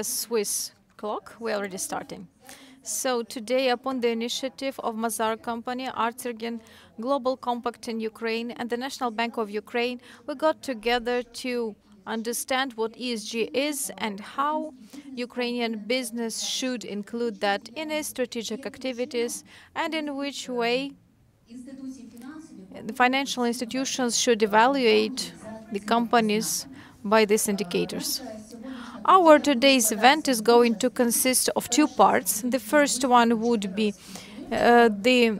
a Swiss clock, we're already starting. So today, upon the initiative of Mazar company, Arzinger, Global Compact in Ukraine, and the National Bank of Ukraine, we got together to understand what ESG is and how Ukrainian business should include that in its strategic activities and in which way the financial institutions should evaluate the companies by these indicators. Our today's event is going to consist of two parts. The first one would be uh, the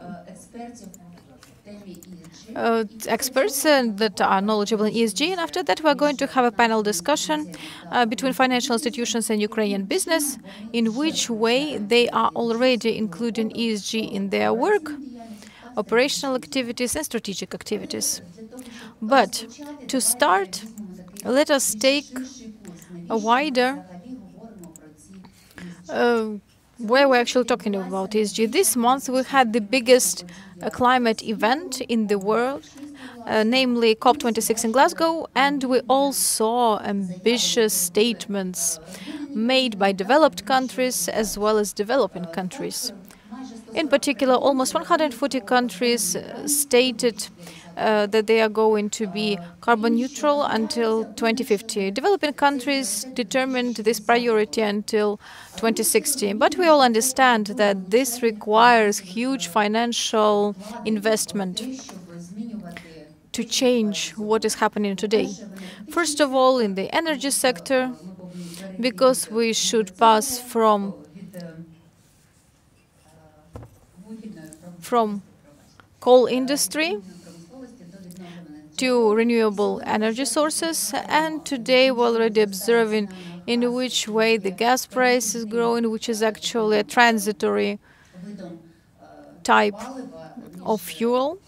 uh, experts uh, that are knowledgeable in ESG, and after that, we're going to have a panel discussion uh, between financial institutions and Ukrainian business, in which way they are already including ESG in their work, operational activities, and strategic activities. But to start, let us take a wider uh, where we're actually talking about ESG. This month we had the biggest uh, climate event in the world, uh, namely COP26 in Glasgow, and we all saw ambitious statements made by developed countries as well as developing countries. In particular, almost 140 countries uh, stated uh, that they are going to be carbon neutral until 2050. Developing countries determined this priority until 2060. But we all understand that this requires huge financial investment to change what is happening today. First of all, in the energy sector, because we should pass from from coal industry to renewable energy sources. And today we're already observing in which way the gas price is growing, which is actually a transitory type of fuel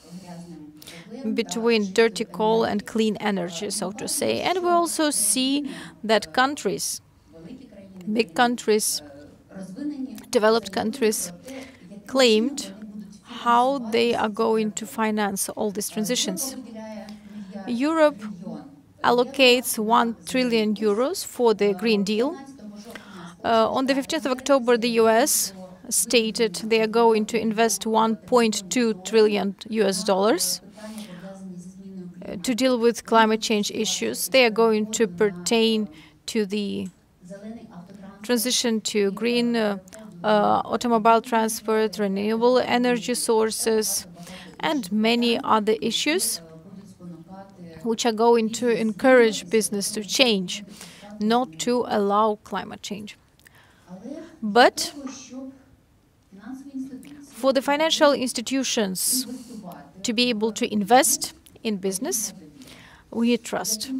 between dirty coal and clean energy, so to say. And we also see that countries, big countries, developed countries, claimed how they are going to finance all these transitions. Europe allocates 1 trillion euros for the Green Deal. Uh, on the 15th of October, the US stated they are going to invest 1.2 trillion US dollars uh, to deal with climate change issues. They are going to pertain to the transition to green uh, uh, automobile transport, renewable energy sources, and many other issues which are going to encourage business to change, not to allow climate change. But for the financial institutions to be able to invest in business, we trust.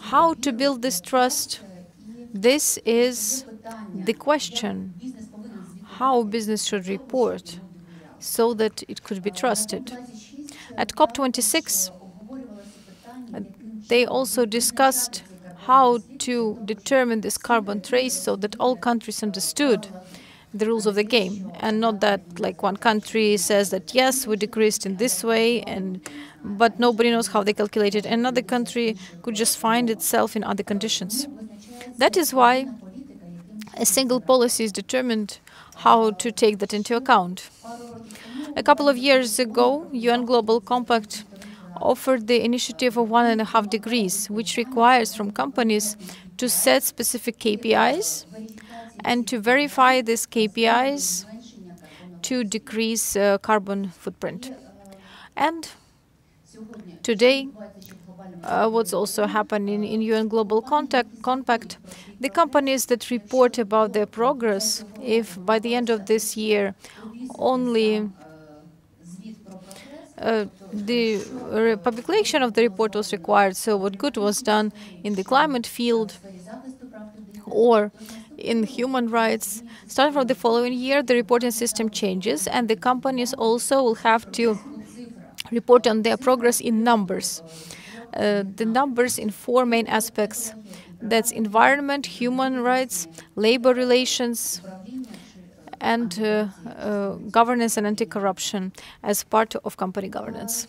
How to build this trust? This is the question how business should report so that it could be trusted. At COP26, they also discussed how to determine this carbon trace so that all countries understood the rules of the game and not that like one country says that yes we decreased in this way and but nobody knows how they calculated another country could just find itself in other conditions. That is why a single policy is determined how to take that into account. A couple of years ago UN Global Compact offered the initiative of one and a half degrees, which requires from companies to set specific KPIs and to verify these KPIs to decrease uh, carbon footprint. And today, uh, what's also happening in UN Global Contact, Compact, the companies that report about their progress, if by the end of this year only uh, the publication of the report was required, so what good was done in the climate field or in human rights. Starting from the following year, the reporting system changes, and the companies also will have to report on their progress in numbers. Uh, the numbers in four main aspects that's environment, human rights, labor relations, and uh, uh, governance and anti-corruption as part of company governance.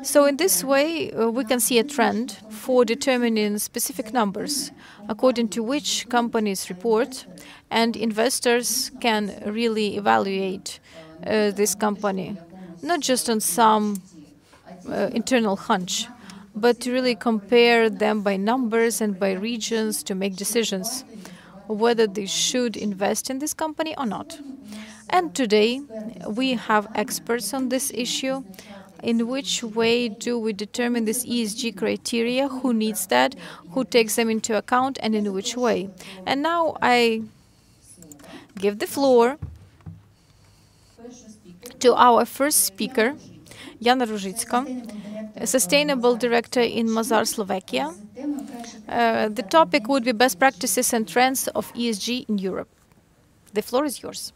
So in this way, uh, we can see a trend for determining specific numbers according to which companies report and investors can really evaluate this company, not just on some internal hunch, but to really compare them by numbers and by regions to make decisions whether they should invest in this company or not. And today we have experts on this issue. In which way do we determine this ESG criteria? Who needs that? Who takes them into account? And in which way? And now I give the floor to our first speaker, Jana Ružická, Sustainable Director in Mazar, Slovakia. Uh, the topic would be best practices and trends of ESG in Europe. The floor is yours.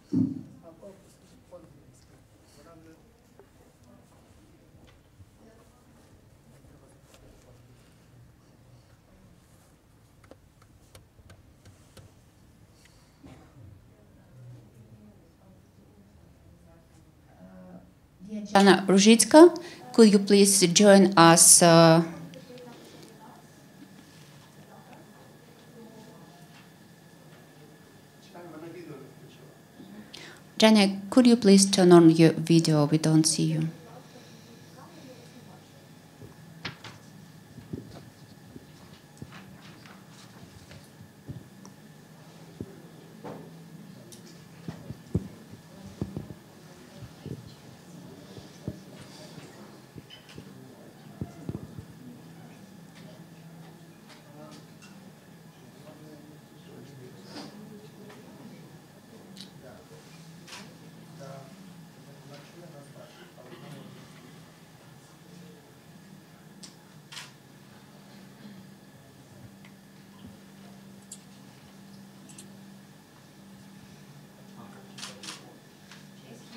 Jana Ružická, could you please join us? Uh, Jana, could you please turn on your video? We don't see you.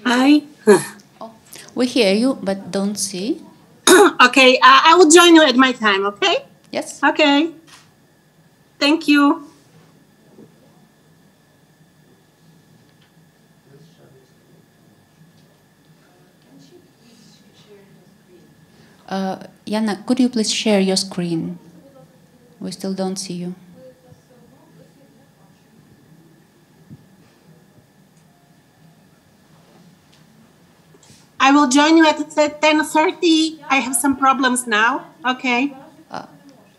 Hi. We hear you, but don't see. okay, uh, I will join you at my time, okay? Yes? Okay. Thank you. Uh, Jana, could you please share your screen? We still don't see you. I will join you at 10.30. I have some problems now. Okay.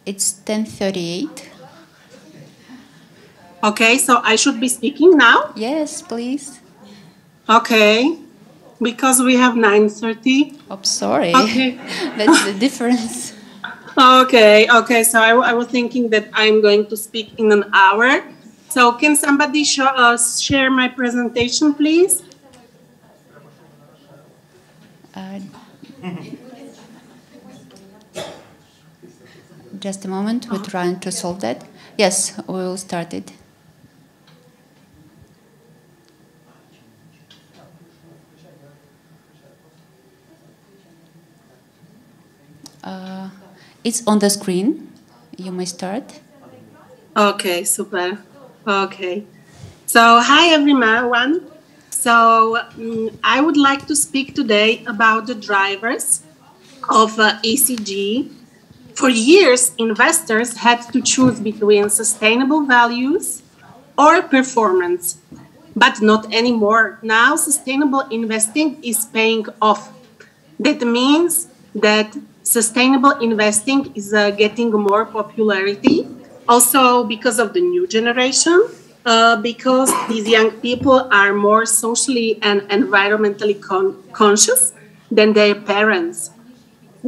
It's 10:38. Okay, so I should be speaking now? Yes, please. Okay. Because we have 9.30. I'm sorry. Okay. That's the difference. Okay, okay. So I, I was thinking that I'm going to speak in an hour. So can somebody show, uh, share my presentation, please? Uh, just a moment, we're trying to solve that. Yes, we will start it. Uh, it's on the screen. You may start. Okay, super. Okay. So, hi everyone. So, mm, I would like to speak today about the drivers of uh, ESG. For years, investors had to choose between sustainable values or performance, but not anymore. Now, sustainable investing is paying off. That means that sustainable investing is uh, getting more popularity, also because of the new generation uh, because these young people are more socially and environmentally con- conscious than their parents.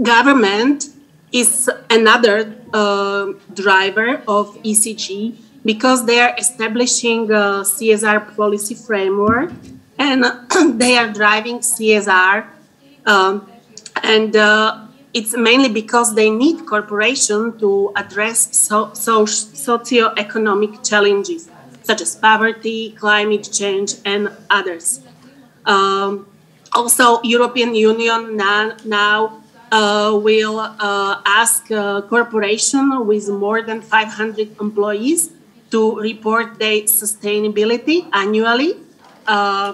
Government is another uh, driver of ESG because they are establishing a CSR policy framework and they are driving CSR. Um, and uh, it's mainly because they need corporation to address so, so, socio-economic challenges such as poverty, climate change, and others. Um, also, European Union now, now uh, will uh, ask corporation with more than 500 employees to report their sustainability annually uh,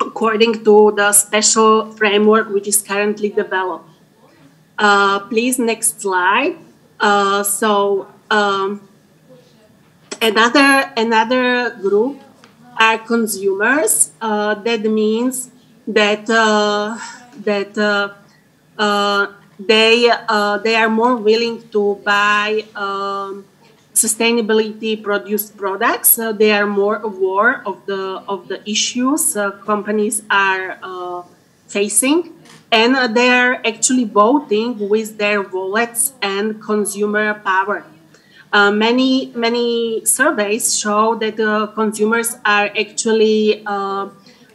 according to the special framework which is currently developed. Uh, please, next slide. Uh, so um, another another group are consumers. Uh, that means that uh, that uh, uh, they they are more willing to buy um, sustainability produced products. they are more aware of the of the issues companies are facing and they're actually voting with their wallets and consumer power. Uh, many many surveys show that uh, consumers are actually uh,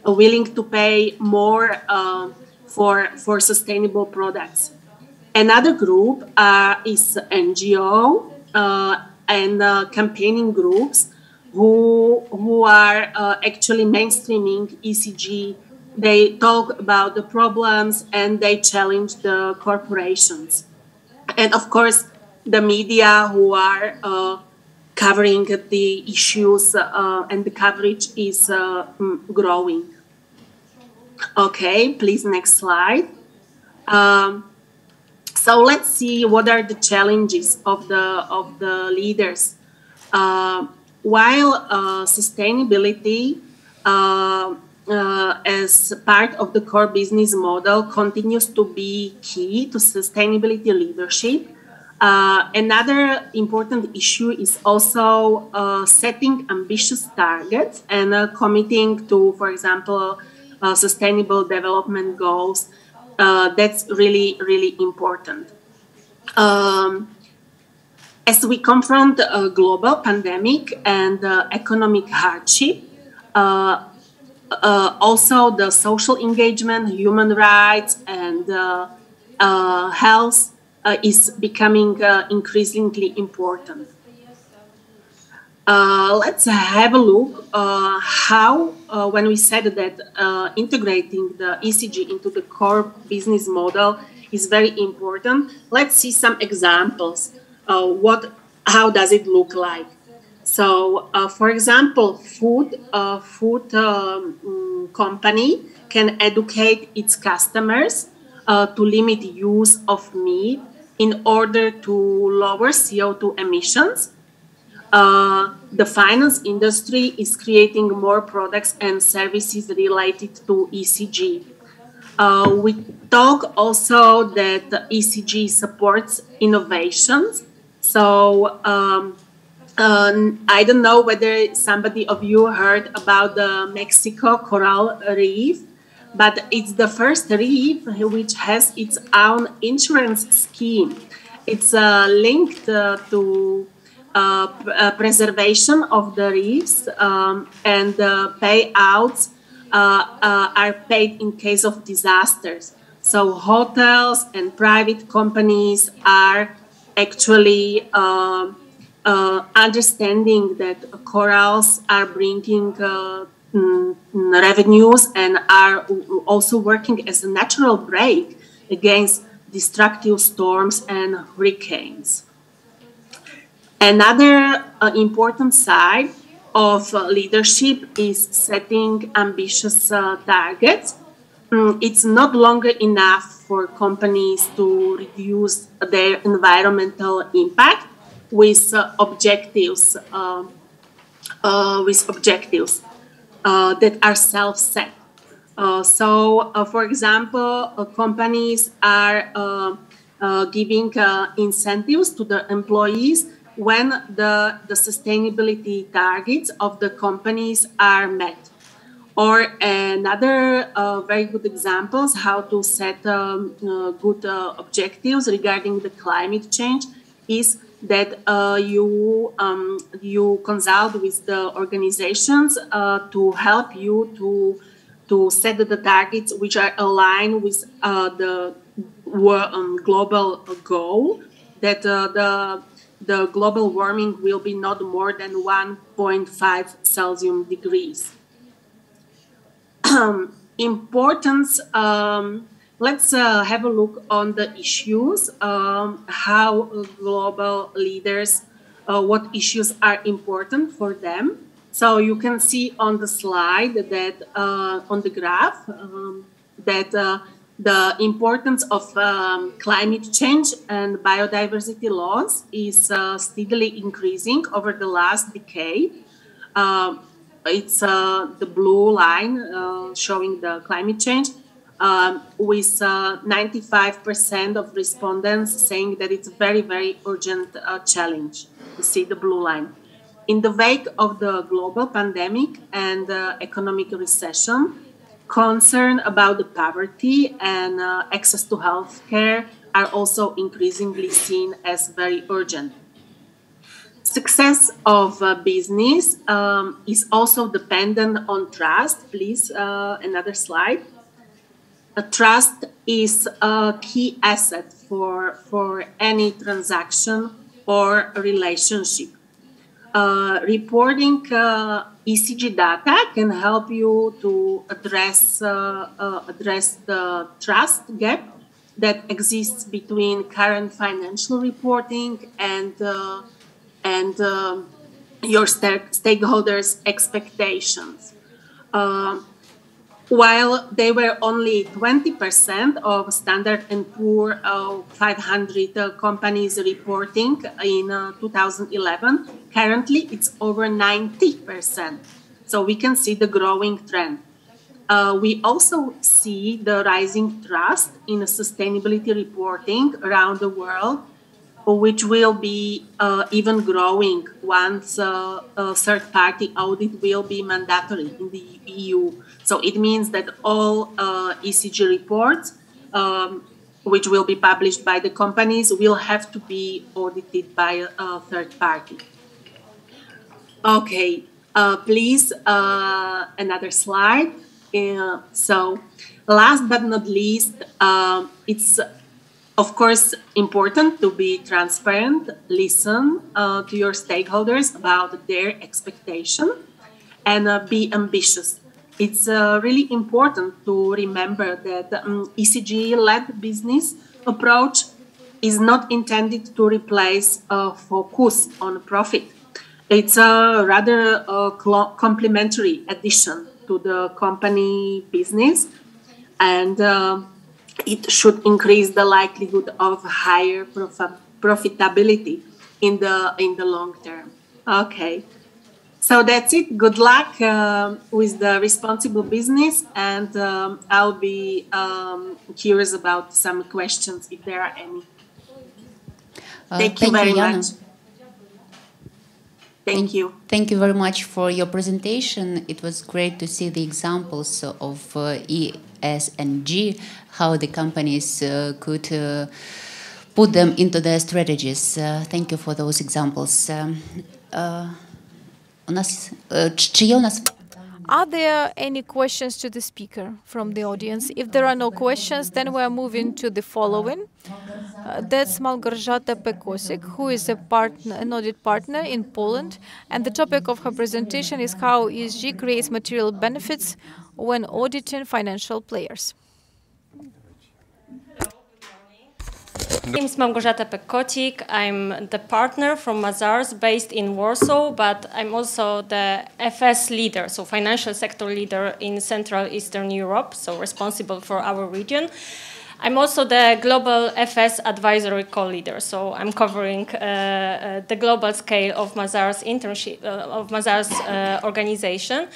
willing to pay more uh, for for sustainable products. Another group uh, is NGO uh, and campaigning groups who who are actually mainstreaming ESG. they talk about the problems and they challenge the corporations. And of course, the media who are uh, covering the issues uh, and the coverage is uh, mm, growing. Okay, please, next slide. Um, so let's see what are the challenges of the of the leaders. Uh, while uh, sustainability uh, uh, as part of the core business model continues to be key to sustainability leadership. Uh, another important issue is also uh, setting ambitious targets and uh, committing to, for example, uh, sustainable development goals. Uh, that's really, really important. Um, as we confront a global pandemic and economic hardship, also the social engagement, human rights, and health uh, is becoming uh, increasingly important. Uh, let's have a look how, when we said that integrating the ESG into the core business model is very important, let's see some examples. what, how does it look like? So, uh, for example, food uh, food um, company can educate its customers uh, to limit use of meat in order to lower CO2 emissions. Uh, the finance industry is creating more products and services related to ESG. Uh, we talk also that ESG supports innovations. So um, um, I don't know whether somebody of you heard about the Mexico coral reef, but it's the first reef which has its own insurance scheme. It's uh, linked uh, to uh, uh preservation of the reefs, um, and the payouts uh, uh, are paid in case of disasters. So hotels and private companies are actually. Um, uh, understanding that corals are bringing uh, revenues and are also working as a natural break against destructive storms and hurricanes. Another uh, important side of uh, leadership is setting ambitious uh, targets. Mm, it's not longer enough for companies to reduce their environmental impact with uh, objectives uh, uh, with objectives that are self-set. so, for example, companies are giving incentives to the employees when the, the sustainability targets of the companies are met. Or another uh, very good examples how to set um, uh, good uh, objectives regarding the climate change is that uh, you um, you consult with the organizations uh, to help you to to set the targets which are aligned with uh, the um, global goal that uh, the the global warming will be not more than 1.5 Celsius degrees. importance um, let's uh, have a look on the issues, um, how global leaders, uh, what issues are important for them. So you can see on the slide that uh, on the graph um, that uh, the importance of um, climate change and biodiversity loss is uh, steadily increasing over the last decade. Uh, it's uh, the blue line uh, showing the climate change, um, with 95% uh, of respondents saying that it's a very, very urgent uh, challenge. You see the blue line. In the wake of the global pandemic and economic recession, concern about the poverty and uh, access to health care are also increasingly seen as very urgent. Success of a business um, is also dependent on trust. Please, uh, another slide. A trust is a key asset for, for any transaction or relationship. Uh, reporting uh, ESG data can help you to address uh, uh, address the trust gap that exists between current financial reporting and uh, and um, your stakeholders' expectations. While they were only 20% of Standard & Poor uh, 500 uh, companies reporting in uh, 2011, currently it's over 90%. So we can see the growing trend. Uh, we also see the rising trust in sustainability reporting around the world which will be uh, even growing once uh, a third party audit will be mandatory in the EU. So it means that all uh, ESG reports, um, which will be published by the companies, will have to be audited by a, third party. Okay, uh, please, uh, another slide. Uh, so, last but not least, it's of course, important to be transparent, listen uh, to your stakeholders about their expectation, and uh, be ambitious. It's uh, really important to remember that um, ESG-led business approach is not intended to replace a focus on profit. It's a rather a complementary addition to the company business, and uh, it should increase the likelihood of higher prof- profitability in the in the long term. Okay, so that's it. Good luck uh, with the responsible business, and um, I'll be um, curious about some questions if there are any. Uh, thank you very you, much. Thank, thank, you. Thank you very much for your presentation. It was great to see the examples of uh, E S and G, how the companies uh, could uh, put them into their strategies. Uh, thank you for those examples. Um, are there any questions to the speaker from the audience? If there are no questions, then we are moving to the following. Uh, that's Małgorzata Pek-Kocik, who is a partner, an audit partner in Poland, and the topic of her presentation is how ESG creates material benefits when auditing financial players. My name is Małgorzata Pek-Kocik. I'm the partner from Mazars based in Warsaw, but I'm also the FS leader, so financial sector leader in Central Eastern Europe, so responsible for our region. I'm also the global FS advisory co-leader, so I'm covering uh, uh, the global scale of Mazars internship uh, of Mazars uh, organization.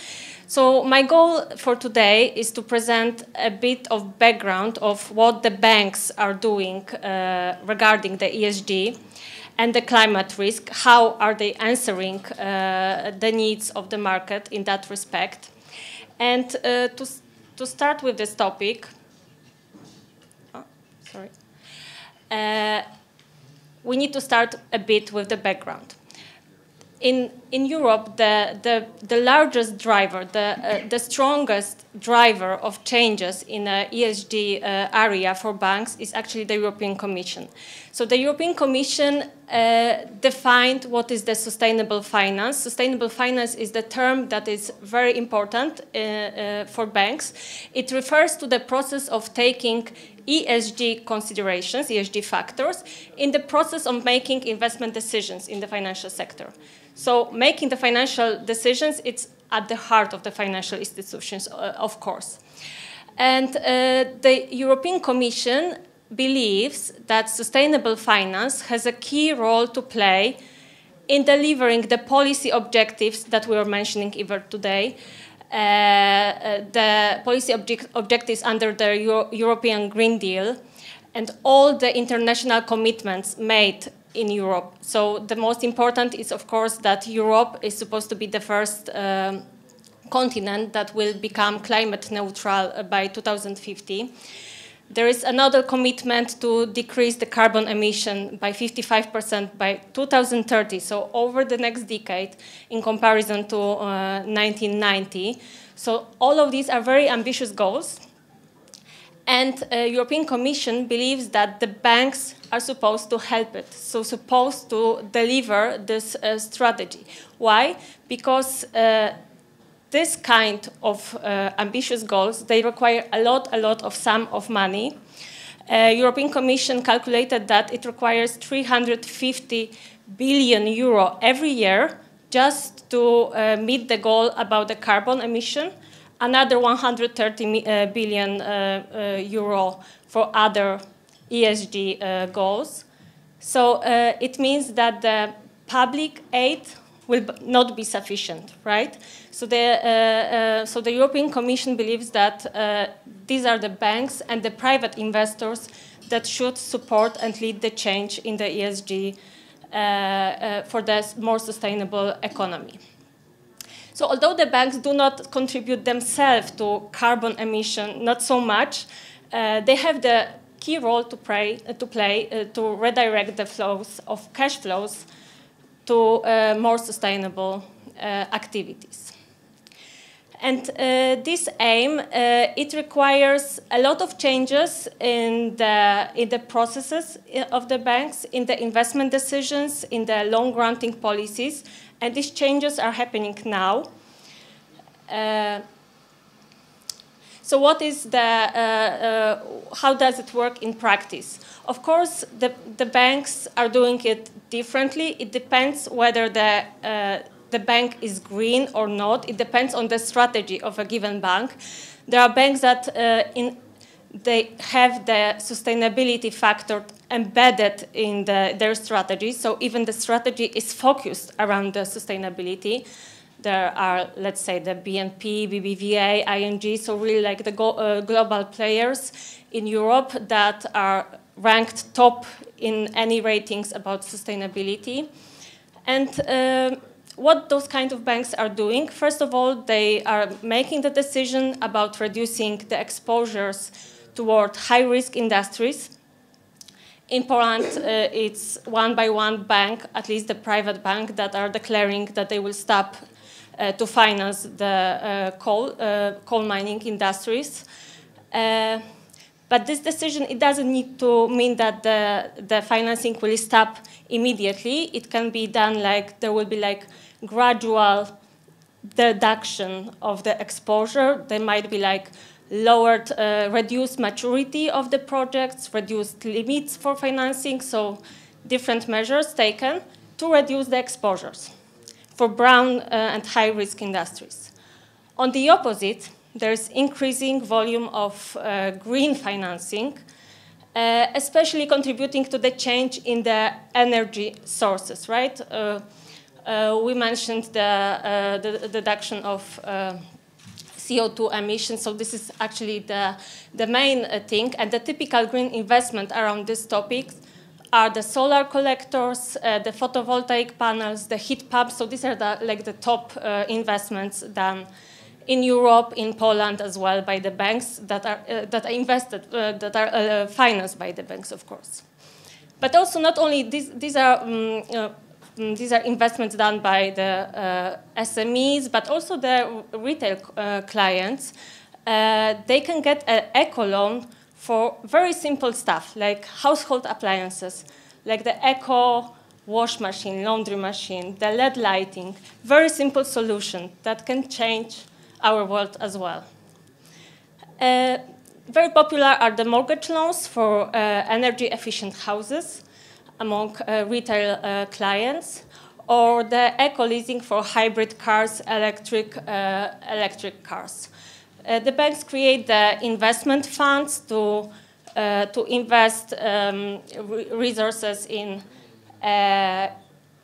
So my goal for today is to present a bit of background of what the banks are doing uh, regarding the ESG and the climate risk. How are they answering uh, the needs of the market in that respect? And uh, to, to start with this topic, oh, sorry, uh, we need to start a bit with the background in, in Europe, the, the, the largest driver, the, uh, the strongest driver of changes in the ESG uh, area for banks is actually the European Commission. So the European Commission uh, defined what is the sustainable finance. Sustainable finance is the term that is very important uh, uh, for banks. It refers to the process of taking ESG considerations, ESG factors, in the process of making investment decisions in the financial sector. So making the financial decisions, it's at the heart of the financial institutions, uh, of course. And uh, the European Commission believes that sustainable finance has a key role to play in delivering the policy objectives that we were mentioning even today, uh, uh, the policy object objectives under the Euro European Green Deal, and all the international commitments made in Europe. So the most important is, of course, that Europe is supposed to be the first um, continent that will become climate neutral by 2050. There is another commitment to decrease the carbon emission by 55% by 2030, so over the next decade in comparison to uh, 1990. So all of these are very ambitious goals. And uh, European Commission believes that the banks are supposed to help it, so supposed to deliver this uh, strategy. Why? Because uh, this kind of uh, ambitious goals, they require a lot, a lot of sum of money. Uh, European Commission calculated that it requires 350 billion euro every year just to uh, meet the goal about the carbon emission, another 130 uh, billion uh, uh, euro for other ESG goals. So it means that the public aid will not be sufficient, right? So the, uh, uh, so the European Commission believes that uh, these are the banks and the private investors that should support and lead the change in the ESG for the more sustainable economy. So although the banks do not contribute themselves to carbon emission, not so much, uh, they have the key role to, pray, to play to redirect the flows of cash flows to uh, more sustainable uh, activities. And uh, this aim, it requires a lot of changes in the, in the processes of the banks, in the investment decisions, in the loan granting policies, and these changes are happening now. Uh, so what is the, uh, uh, how does it work in practice? Of course, the, the banks are doing it differently. It depends whether the, uh, the bank is green or not. It depends on the strategy of a given bank. There are banks that uh, in, they have the sustainability factor embedded in the, their strategy, so even the strategy is focused around the sustainability there are, let's say, the BNP, BBVA, ING, so really like the go, uh, global players in Europe that are ranked top in any ratings about sustainability. And uh, what those kind of banks are doing, first of all, they are making the decision about reducing the exposures toward high-risk industries. In Poland, uh, it's one by one bank, at least the private bank, that are declaring that they will stop uh, to finance the uh, coal, uh, coal mining industries. but this decision, it doesn't need to mean that the, the financing will stop immediately. It can be done like, there will be like gradual deduction of the exposure. There might be like lowered, uh, reduced maturity of the projects, reduced limits for financing, so different measures taken to reduce the exposures for brown uh, and high-risk industries. On the opposite, there's increasing volume of uh, green financing, uh, especially contributing to the change in the energy sources, right? Uh, uh, we mentioned the, uh, the, the, deduction of CO2 emissions, so this is actually the, the main thing, and the typical green investment around this topic are the solar collectors, uh, the photovoltaic panels, the heat pumps. So these are the, like the top uh, investments done in Europe, in Poland as well by the banks that are, uh, that are invested, uh, that are uh, financed by the banks, of course. But also not only these, these are um, these are investments done by the SMEs, but also the retail clients. they can get an eco loan for very simple stuff like household appliances, like the Eco wash machine, laundry machine, the LED lighting, very simple solution that can change our world as well. Uh, very popular are the mortgage loans for uh, energy efficient houses among uh, retail uh, clients or the eco leasing for hybrid cars, electric, uh, electric cars. The banks create the investment funds to, to invest um, re resources in,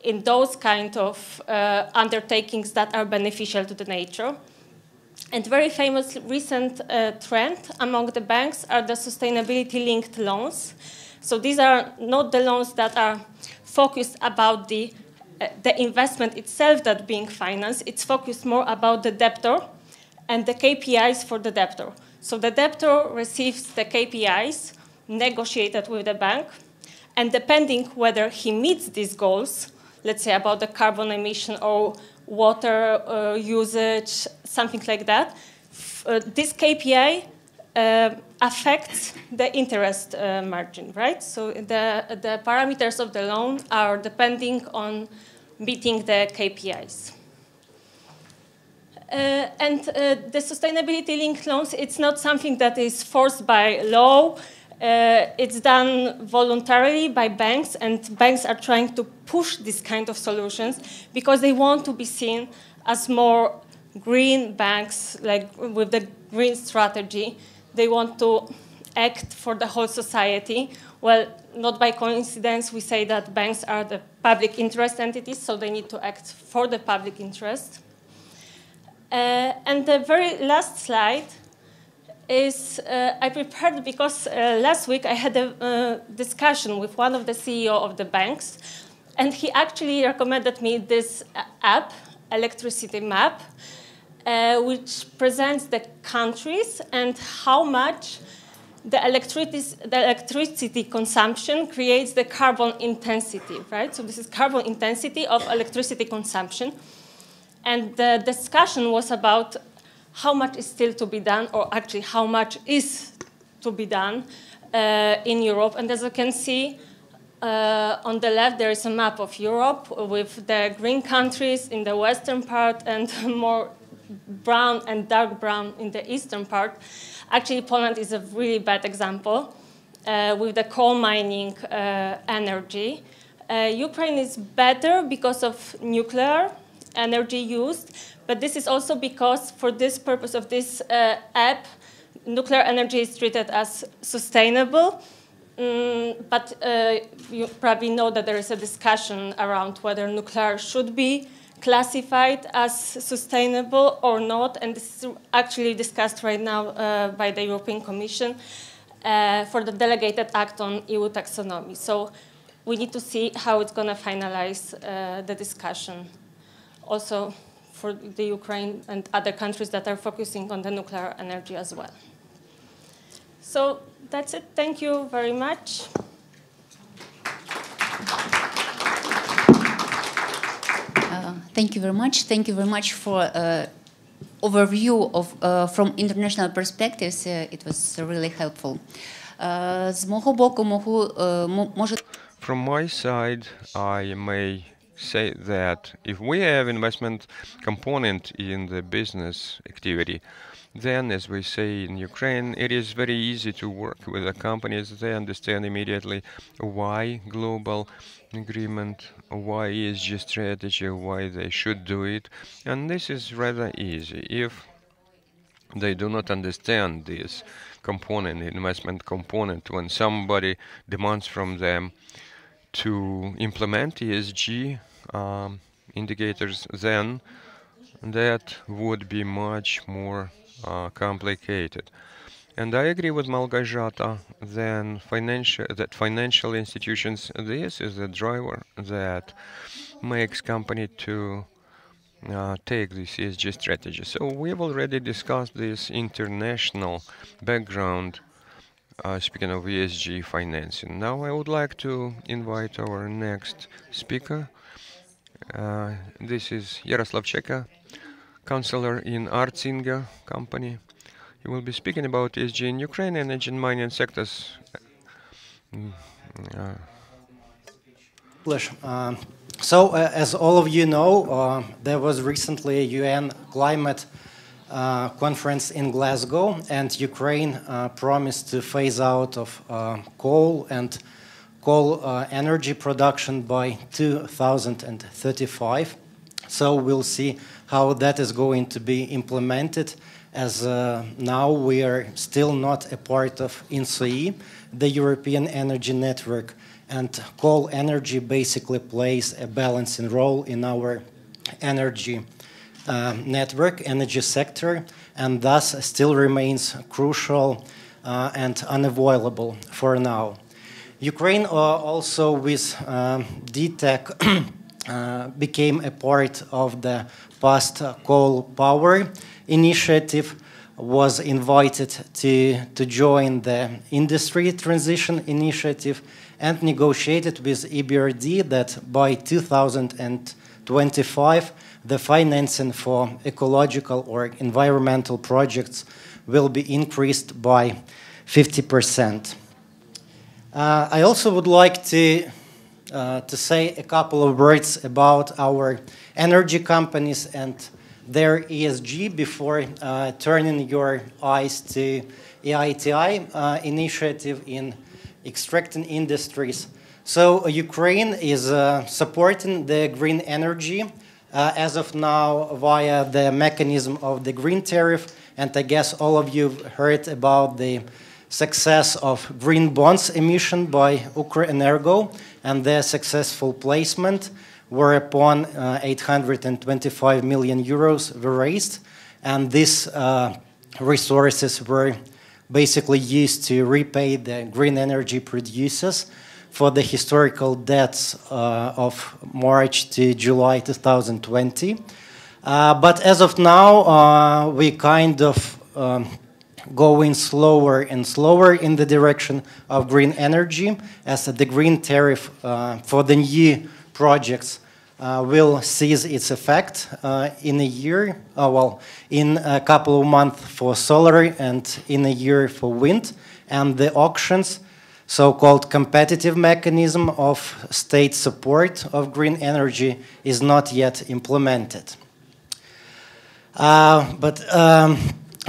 in those kind of uh, undertakings that are beneficial to the nature. And very famous recent uh, trend among the banks are the sustainability-linked loans. So these are not the loans that are focused about the, uh, the investment itself that being financed. It's focused more about the debtor and the KPIs for the debtor. So the debtor receives the KPIs negotiated with the bank, and depending whether he meets these goals, let's say about the carbon emission or water uh, usage, something like that, uh, this KPI uh, affects the interest uh, margin, right? So the, the parameters of the loan are depending on meeting the KPIs. Uh, and uh, the sustainability linked loans, it's not something that is forced by law. Uh, it's done voluntarily by banks, and banks are trying to push this kind of solutions because they want to be seen as more green banks, like with the green strategy. They want to act for the whole society. Well, not by coincidence, we say that banks are the public interest entities, so they need to act for the public interest. Uh, and the very last slide is uh, I prepared because uh, last week I had a uh, discussion with one of the CEO of the banks, and he actually recommended me this app, Electricity Map, uh, which presents the countries and how much the electricity, the electricity consumption creates the carbon intensity, right? So this is carbon intensity of electricity consumption. And the discussion was about how much is still to be done, or actually how much is to be done uh, in Europe. And as you can see, uh, on the left, there is a map of Europe with the green countries in the western part and more brown and dark brown in the eastern part. Actually, Poland is a really bad example uh, with the coal mining uh, energy. Uh, Ukraine is better because of nuclear energy used, but this is also because for this purpose of this uh, app, nuclear energy is treated as sustainable. Mm, but uh, you probably know that there is a discussion around whether nuclear should be classified as sustainable or not, and this is actually discussed right now uh, by the European Commission uh, for the delegated act on EU taxonomy. So we need to see how it's going to finalize uh, the discussion also for the Ukraine and other countries that are focusing on the nuclear energy as well. So that's it. Thank you very much. Thank you very much. Thank you very much for uh, overview of uh, from international perspectives. Uh, it was really helpful. Uh, from my side, I may say that if we have investment component in the business activity, then, as we say in Ukraine, it is very easy to work with the companies. They understand immediately why global agreement why ESG strategy, why they should do it. And this is rather easy. If they do not understand this component, investment component, when somebody demands from them to implement ESG um, indicators, then that would be much more uh, complicated. And I agree with Małgorzata then financial that financial institutions this is the driver that makes company to uh, take this ESG strategy. So we've already discussed this international background uh, speaking of ESG financing. Now I would like to invite our next speaker. Uh, this is Yaroslav Cheker, counselor in Arzinger company. He will be speaking about ESG in Ukraine and Asian mining sectors. Uh. Uh, so, uh, as all of you know, uh, there was recently a UN climate uh, conference in Glasgow, and Ukraine uh, promised to phase out of coal and coal energy production by 2035. So we'll see how that is going to be implemented as uh, now we are still not a part of ENTSO-E, the European Energy Network, and coal energy basically plays a balancing role in our energy uh, network, energy sector, and thus still remains crucial uh, and unavoidable for now. Ukraine uh, also with um, DTEK uh, became a part of the past coal power initiative was invited to, to join the industry transition initiative and negotiated with EBRD that by 2025 the financing for ecological or environmental projects will be increased by 50%. Uh, I also would like to, uh, to say a couple of words about our energy companies and their ESG before uh, turning your eyes to EITI uh, initiative in extracting industries. So uh, Ukraine is supporting the green energy as of now via the mechanism of the green tariff. And I guess all of you heard about the success of green bonds emission by Ukrenergo and their successful placement whereupon uh, 825 million euros were raised, and these uh, resources were basically used to repay the green energy producers for the historical debts uh, of March to July 2020. Uh, but as of now, uh, we kind of um, going slower and slower in the direction of green energy as the green tariff uh, for the new projects will cease its effect uh, in a year, uh, well, in a couple of months for solar and in a year for wind. And the auctions, so-called competitive mechanism of state support of green energy is not yet implemented. Uh, but um,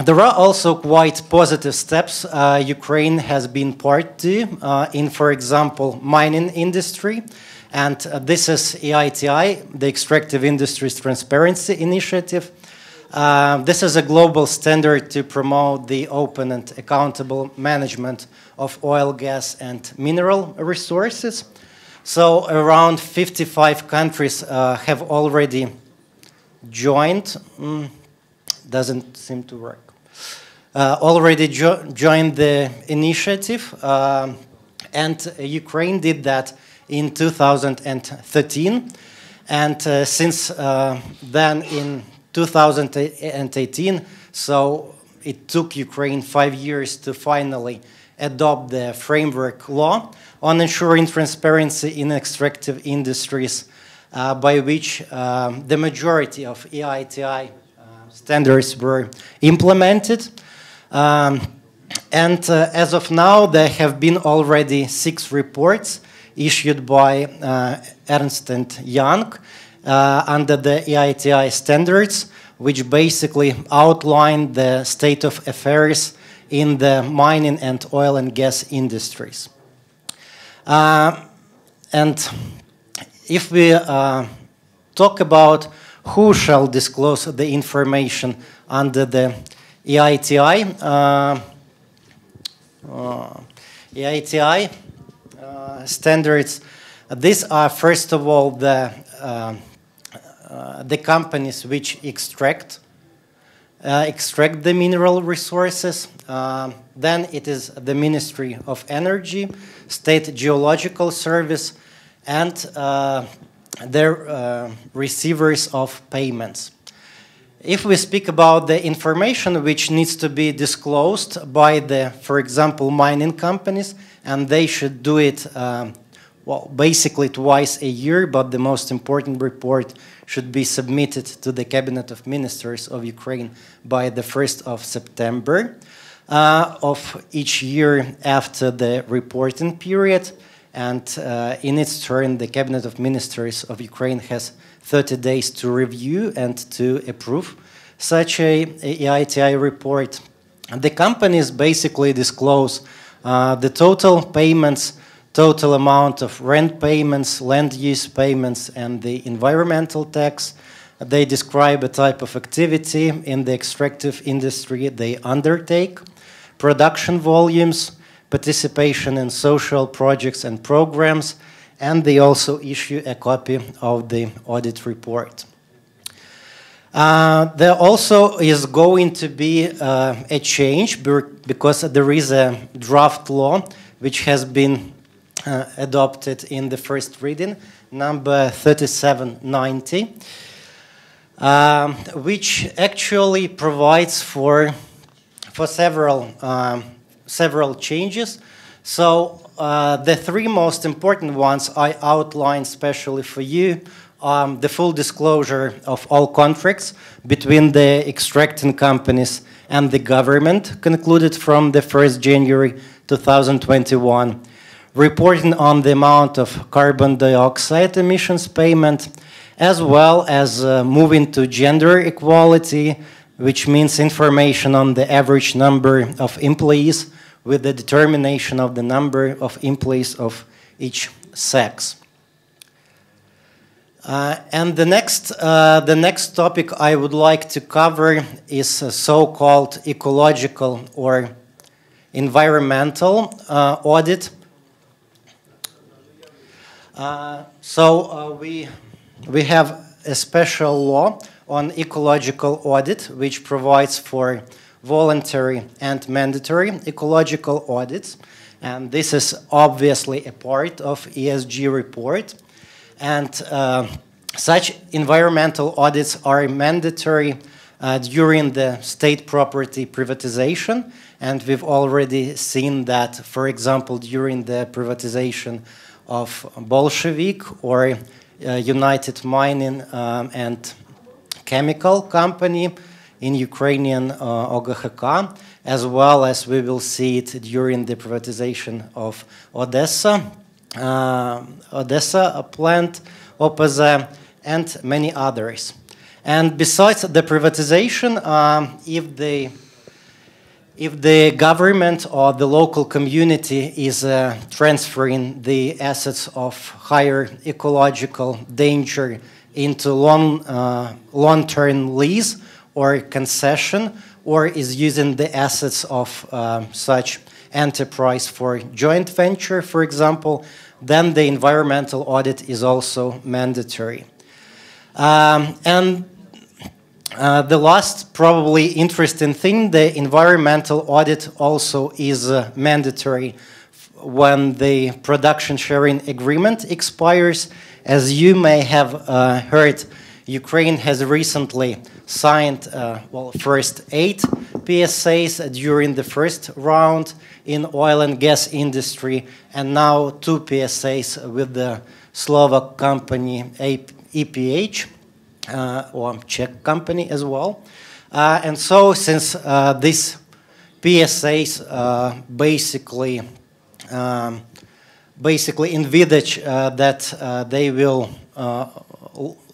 there are also quite positive steps uh, Ukraine has been part to uh, in, for example, mining industry. And uh, this is EITI, the Extractive Industries Transparency Initiative. Uh, this is a global standard to promote the open and accountable management of oil, gas, and mineral resources. So around 55 countries uh, have already joined. Mm, doesn't seem to work. Uh, already jo joined the initiative, uh, and Ukraine did that in 2013. And uh, since uh, then, in 2018, so it took Ukraine five years to finally adopt the framework law on ensuring transparency in extractive industries, uh, by which um, the majority of EITI uh, standards were implemented. Um, and uh, as of now, there have been already six reports issued by uh, Ernst & Young uh, under the EITI standards, which basically outline the state of affairs in the mining and oil and gas industries. Uh, and if we talk about who shall disclose the information under the EITI, uh, uh EITI standards. These are, first of all, the, uh, uh, the companies which extract extract the mineral resources. then it is the Ministry of Energy, State Geological Service, and their uh, receivers of payments. If we speak about the information which needs to be disclosed by the, for example, mining companies, and they should do it, um, well, basically twice a year, but the most important report should be submitted to the Cabinet of Ministers of Ukraine by the 1st of September uh, of each year after the reporting period. And uh, in its turn, the Cabinet of Ministers of Ukraine has 30 days to review and to approve such a EITI report. The companies basically disclose uh, the total payments, total amount of rent payments, land use payments, and the environmental tax, They describe a type of activity in the extractive industry they undertake, production volumes, participation in social projects and programs, and they also issue a copy of the audit report. Uh, there also is going to be uh, a change because there is a draft law which has been uh, adopted in the first reading, number 3790, um, which actually provides for for several um, several changes. So uh, the three most important ones I outlined specially for you um, the full disclosure of all contracts between the extracting companies and the government concluded from the 1st January 2021, reporting on the amount of carbon dioxide emissions payment, as well as uh, moving to gender equality, which means information on the average number of employees with the determination of the number of employees of each sex. Uh, and the next, uh, the next topic I would like to cover is so-called ecological or environmental uh, audit. Uh, so uh, we, we have a special law on ecological audit which provides for voluntary and mandatory ecological audits. And this is obviously a part of ESG report. And uh, such environmental audits are mandatory uh, during the state property privatization. And we've already seen that, for example, during the privatization of Bolshevik or uh, United Mining um, and Chemical Company in Ukrainian uh, OGHK, as well as we will see it during the privatization of Odessa Odessa plant, Opoze, and many others. And besides the privatization, um, if the if the government or the local community is uh, transferring the assets of higher ecological danger into long, uh, long-term lease or concession, or is using the assets of uh, such enterprise for joint venture, for example, then the environmental audit is also mandatory. Um, and uh, the last probably interesting thing, the environmental audit also is uh, mandatory when the production sharing agreement expires. As you may have uh, heard, Ukraine has recently signed, uh, well, first eight PSAs during the first round in oil and gas industry, and now two PSAs with the Slovak company EPH, uh, or Czech company as well. Uh, and so since uh, these PSAs uh, basically um, basically envisage uh, that uh, they will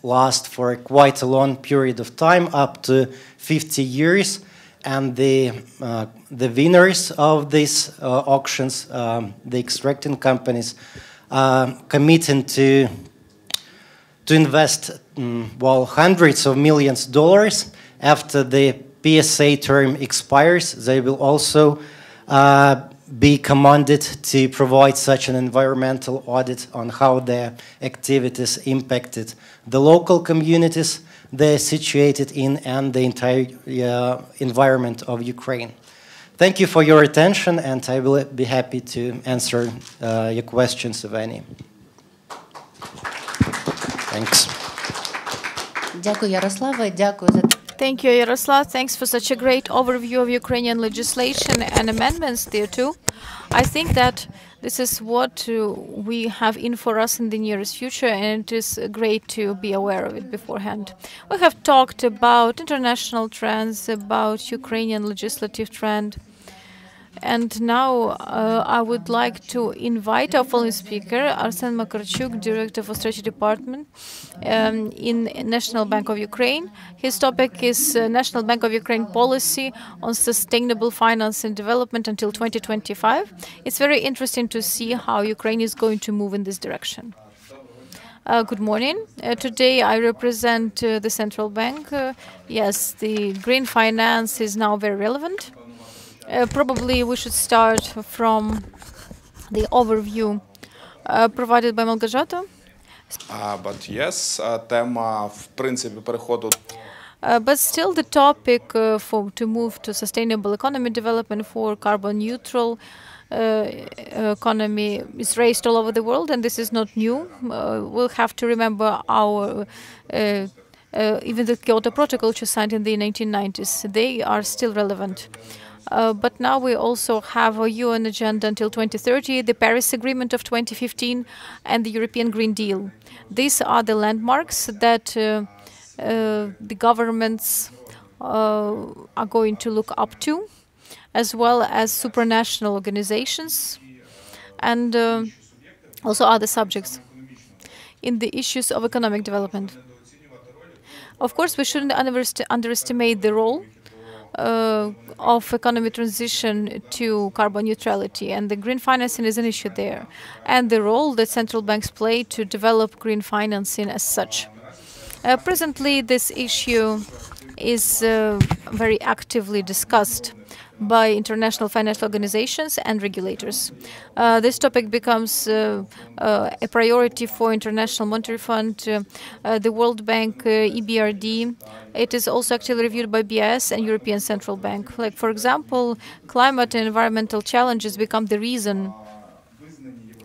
last for quite a long period of time, up to 50 years. And the, uh, the winners of these uh, auctions, um, the extracting companies, uh, committing to, to invest, um, well, hundreds of millions of dollars after the PSA term expires. They will also uh, be commanded to provide such an environmental audit on how their activities impacted the local communities they're situated in and the entire uh, environment of Ukraine. Thank you for your attention and I will be happy to answer uh, your questions if any. Thanks. Дякую, Ярослава. Дякую за Thank you, Yaroslav. Thanks for such a great overview of Ukrainian legislation and amendments there too. I think that this is what uh, we have in for us in the nearest future, and it is great to be aware of it beforehand. We have talked about international trends, about Ukrainian legislative trend, and now uh, I would like to invite our following speaker, Arsen Makarchuk, Director for Strategy Department um, in National Bank of Ukraine. His topic is uh, National Bank of Ukraine policy on sustainable finance and development until 2025. It's very interesting to see how Ukraine is going to move in this direction. Uh, good morning. Uh, today I represent uh, the central bank. Uh, yes, the green finance is now very relevant. Uh, probably we should start from the overview uh, provided by Małgorzata. Uh, but yes, uh, тема в принципі переходу. Uh, but still, the topic for to move to sustainable economy development for carbon neutral economy is raised all over the world, and this is not new. we'll have to remember our even the Kyoto Protocol, which was signed in the 1990s. They are still relevant. Uh, but now we also have a UN agenda until 2030, the Paris Agreement of 2015, and the European Green Deal. These are the landmarks that uh, uh, the governments uh, are going to look up to, as well as supranational organizations and uh, also other subjects in the issues of economic development. Of course, we shouldn't underestimate the role uh, of economic transition to carbon neutrality, and the green financing is an issue there, and the role that central banks play to develop green financing as such. Uh, presently, this issue is uh, very actively discussed by international financial organizations and regulators. Uh, this topic becomes uh, uh, a priority for International Monetary Fund, uh, uh, the World Bank, EBRD. It is also actually reviewed by BIS and European Central Bank. Like, for example, climate and environmental challenges become the reason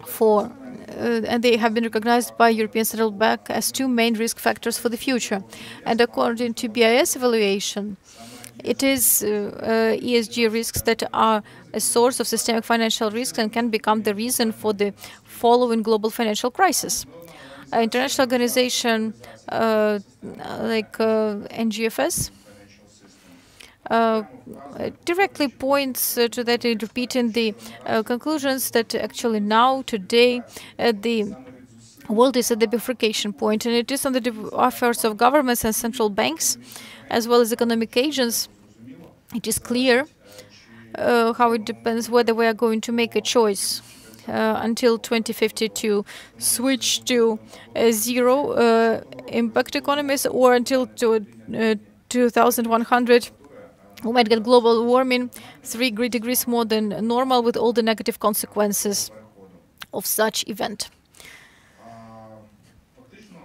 for uh, and they have been recognized by European Central Bank as two main risk factors for the future. And according to BIS evaluation, it is uh, uh, ESG risks that are a source of systemic financial risks and can become the reason for the following global financial crisis. Uh, international organization uh, like uh, NGFS uh, directly points to that in repeating the conclusions that actually now, today, the world is at the bifurcation point, and it is on the efforts of governments and central banks, as well as economic agents. It is clear uh, how it depends whether we are going to make a choice uh, until 2050 to switch to a zero uh, impact economies or until to, 2100 we might get global warming three degrees more than normal with all the negative consequences of such event.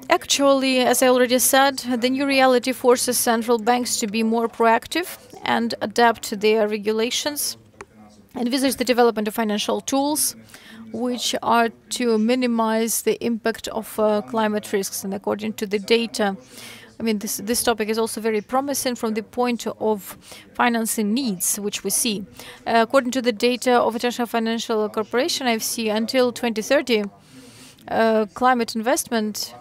Actually, as I already said, the new reality forces central banks to be more proactive and adapt their regulations, envisage the development of financial tools, which are to minimize the impact of uh, climate risks. And according to the data I mean, this, this topic is also very promising from the point of financing needs, which we see. Uh, according to the data of International Financial Corporation, IFC, until 2030, uh, climate investment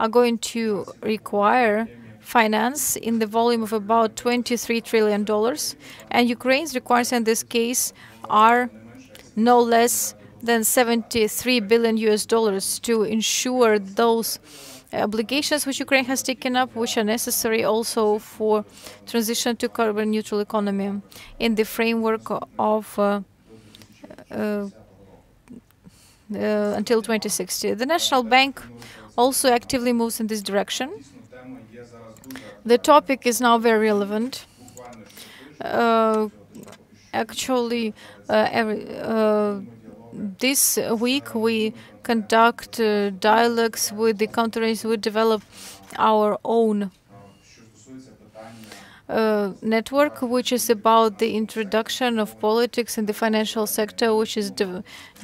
are going to require finance in the volume of about 23 trillion dollars, and Ukraine's requirements in this case are no less than 73 billion US dollars to ensure those obligations which Ukraine has taken up, which are necessary also for transition to carbon neutral economy in the framework of uh, uh, uh, until 2060. The National Bank also actively moves in this direction. The topic is now very relevant. Uh, actually, uh, every, uh, this week we conduct uh, dialogues with the countries. We develop our own uh, network, which is about the introduction of politics in the financial sector, which is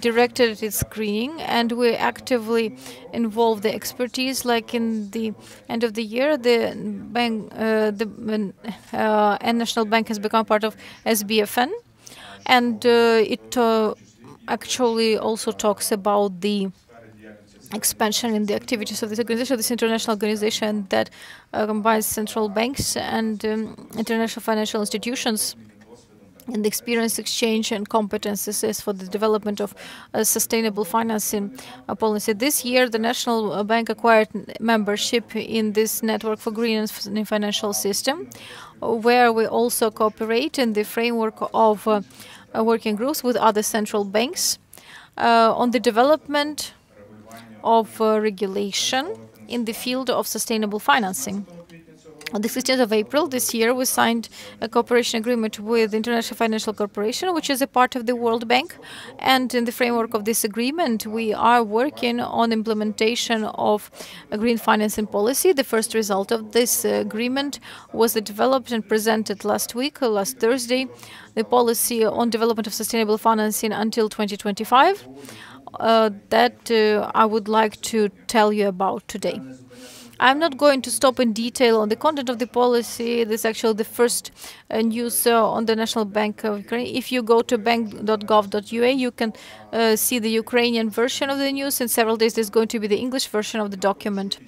directed at its screening, and we actively involve the expertise. Like in the end of the year, the bank, uh, the uh, National Bank has become part of SBFN, and uh, it uh, actually also talks about the expansion in the activities of this organization, this international organization that uh, combines central banks and um, international financial institutions and the experience exchange and competences for the development of a sustainable financing uh, policy. This year, the National Bank acquired membership in this network for green and financial system, where we also cooperate in the framework of uh, working groups with other central banks uh, on the development of uh, regulation in the field of sustainable financing. On the 15th of April this year, we signed a cooperation agreement with the International Financial Corporation, which is a part of the World Bank. And in the framework of this agreement, we are working on implementation of a green financing policy. The first result of this agreement was developed and presented last week, uh, last Thursday, the policy on development of sustainable financing until 2025. Uh, that uh, I would like to tell you about today. I'm not going to stop in detail on the content of the policy. This is actually the first uh, news uh, on the National Bank of Ukraine. If you go to bank.gov.ua, you can uh, see the Ukrainian version of the news. In several days, there's going to be the English version of the document.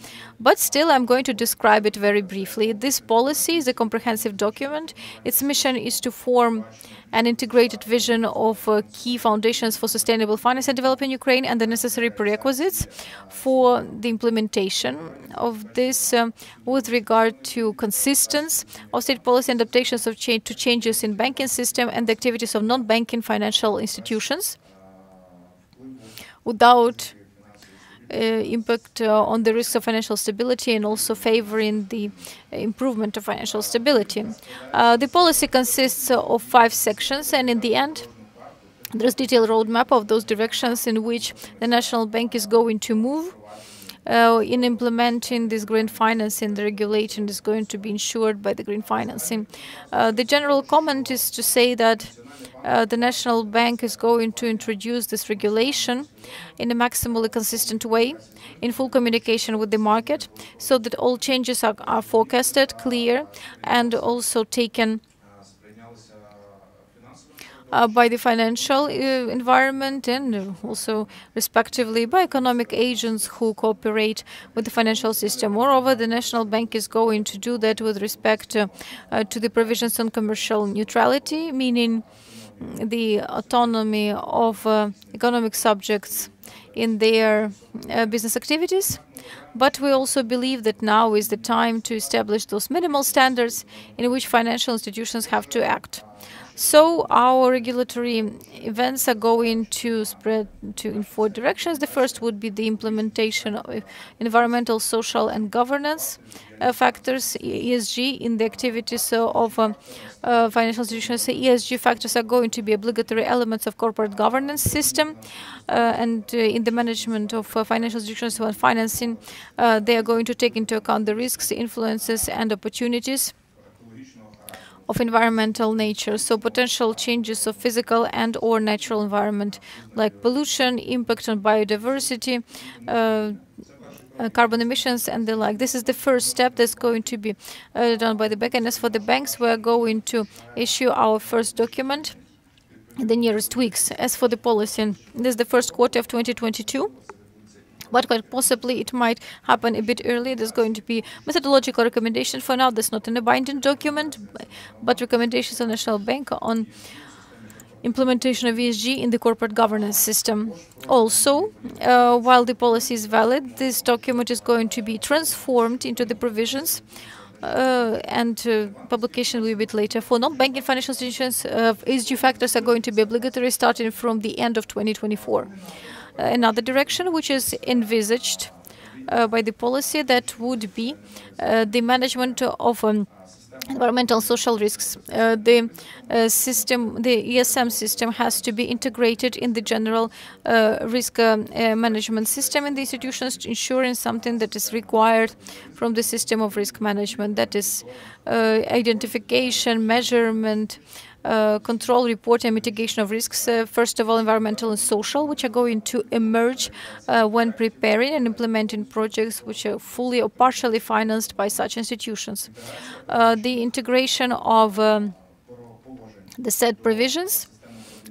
But still, I'm going to describe it very briefly. This policy is a comprehensive document. Its mission is to form an integrated vision of uh, key foundations for sustainable finance and development in Ukraine and the necessary prerequisites for the implementation of this um, with regard to consistency of state policy and adaptations of change to changes in banking system and the activities of non-banking financial institutions. Without impact uh, on the risks of financial stability and also favoring the improvement of financial stability. Uh, the policy consists of five sections, and in the end, there's detailed roadmap of those directions in which the National Bank is going to move. Uh, in implementing this green financing, the regulation is going to be ensured by the green financing. Uh, the general comment is to say that uh, the National Bank is going to introduce this regulation in a maximally consistent way, in full communication with the market, so that all changes are, are forecasted, clear, and also taken by the financial uh, environment and also respectively by economic agents who cooperate with the financial system. Moreover, the National Bank is going to do that with respect uh, to the provisions on commercial neutrality, meaning the autonomy of uh, economic subjects in their uh, business activities. But we also believe that now is the time to establish those minimal standards in which financial institutions have to act. So our regulatory events are going to spread to in four directions. The first would be the implementation of environmental, social, and governance uh, factors, ESG, in the activities uh, of um, uh, financial institutions. ESG factors are going to be obligatory elements of corporate governance system, uh, and uh, in the management of uh, financial institutions and financing, they are going to take into account the risks, influences, and opportunities of environmental nature, so potential changes of physical and or natural environment like pollution, impact on biodiversity, uh, uh, carbon emissions and the like. This is the first step that's going to be uh, done by the bank. And as for the banks, we're going to issue our first document in the nearest weeks. As for the policy, this is the first quarter of 2022 but quite possibly it might happen a bit earlier. There's going to be methodological recommendation for now. That's not in a binding document, but recommendations on of National Bank on implementation of ESG in the corporate governance system. Also, uh, while the policy is valid, this document is going to be transformed into the provisions uh, and uh, publication will be a bit later. For non-banking financial institutions, uh, ESG factors are going to be obligatory starting from the end of 2024 another direction, which is envisaged uh, by the policy that would be uh, the management of um, environmental social risks. Uh, the uh, system, the ESM system, has to be integrated in the general uh, risk uh, management system in the institutions, ensuring something that is required from the system of risk management. That is identification, measurement, uh, control, report, and mitigation of risks. Uh, first of all, environmental and social, which are going to emerge uh, when preparing and implementing projects which are fully or partially financed by such institutions. Uh, the integration of um, the said provisions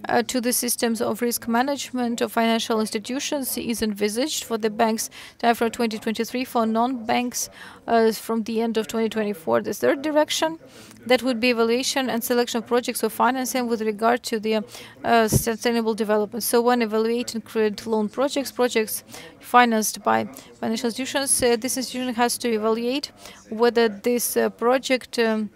uh, to the systems of risk management of financial institutions is envisaged for the banks time from 2023, for non-banks uh, from the end of 2024. The third direction, that would be evaluation and selection of projects for financing with regard to the uh, sustainable development. So when evaluating credit loan projects, projects financed by financial institutions, uh, this institution has to evaluate whether this uh, project um,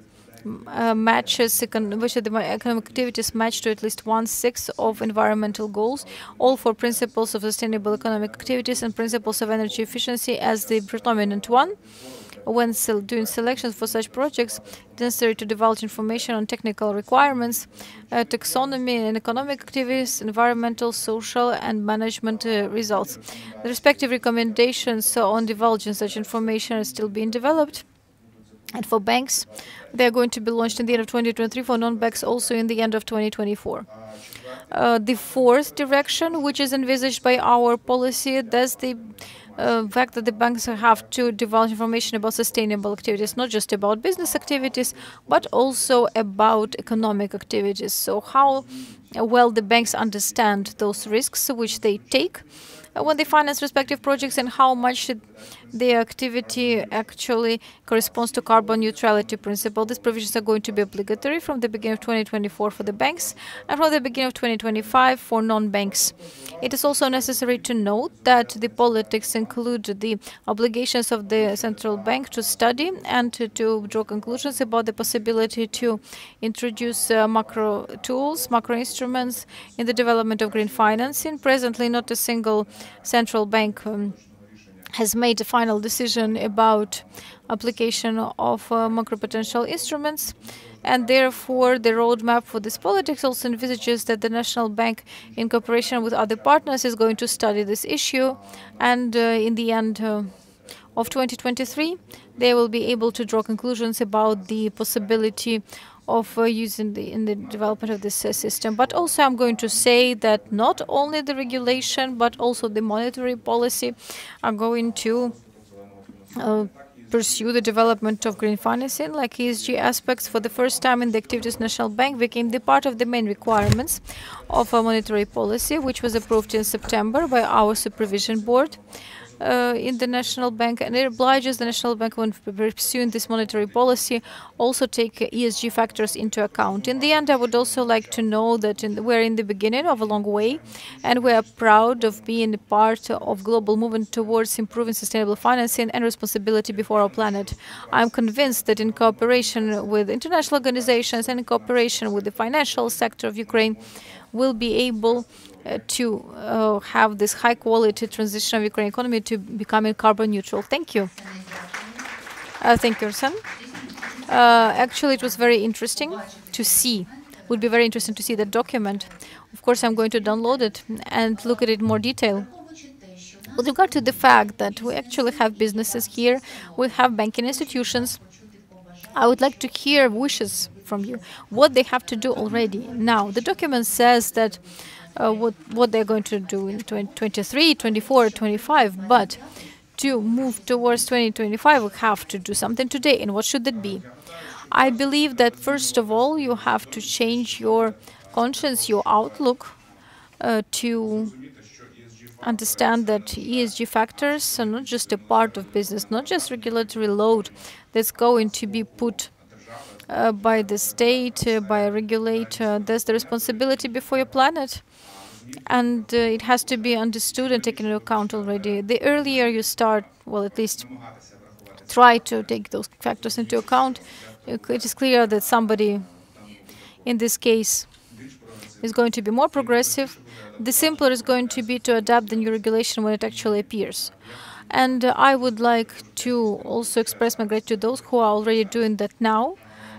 uh, matches which the economic activities match to at least one sixth of environmental goals, all for principles of sustainable economic activities and principles of energy efficiency as the predominant one. When doing selections for such projects, it's necessary to divulge information on technical requirements, uh, taxonomy and economic activities, environmental, social, and management uh, results. The respective recommendations on divulging such information are still being developed. And for banks, they are going to be launched in the end of 2023. For non-banks, also in the end of 2024. Uh, the fourth direction, which is envisaged by our policy, that's the uh, fact that the banks have to divulge information about sustainable activities, not just about business activities, but also about economic activities. So, how well the banks understand those risks which they take uh, when they finance respective projects and how much the activity actually corresponds to carbon neutrality principle. These provisions are going to be obligatory from the beginning of 2024 for the banks and from the beginning of 2025 for non-banks. It is also necessary to note that the politics include the obligations of the central bank to study and to, to draw conclusions about the possibility to introduce uh, macro tools, macro instruments in the development of green financing. Presently, not a single central bank um, has made a final decision about application of uh, macro-prudential instruments and therefore the roadmap for this politics also envisages that the national bank in cooperation with other partners is going to study this issue and uh, in the end uh, of 2023 they will be able to draw conclusions about the possibility of uh, using the in the development of this uh, system. But also, I'm going to say that not only the regulation, but also the monetary policy are going to uh, pursue the development of green financing, like ESG aspects, for the first time in the Activities National Bank became the part of the main requirements of a monetary policy, which was approved in September by our supervision board uh, in the national bank, and it obliges the national bank when pursuing this monetary policy also take ESG factors into account. In the end, I would also like to know that in the, we're in the beginning of a long way, and we are proud of being part of global movement towards improving sustainable financing and responsibility before our planet. I'm convinced that in cooperation with international organizations and in cooperation with the financial sector of Ukraine, we'll be able uh, to uh, have this high quality transition of Ukraine economy to becoming carbon neutral. Thank you. Uh, thank you, Arsen. actually, it was very interesting to see. Would be very interesting to see the document. Of course, I'm going to download it and look at it in more detail. With regard to the fact that we actually have businesses here, we have banking institutions. I would like to hear wishes from you, what they have to do already now. The document says that uh, what what they're going to do in 2023, 24, 25. But to move towards 2025, we have to do something today. And what should that be? I believe that first of all, you have to change your conscience, your outlook, uh, to understand that ESG factors are not just a part of business, not just regulatory load that's going to be put uh, by the state, uh, by a regulator. There's the responsibility before your planet and uh, it has to be understood and taken into account already. The earlier you start, well, at least try to take those factors into account, it is clear that somebody, in this case, is going to be more progressive. The simpler is going to be to adapt the new regulation when it actually appears. And uh, I would like to also express my gratitude to those who are already doing that now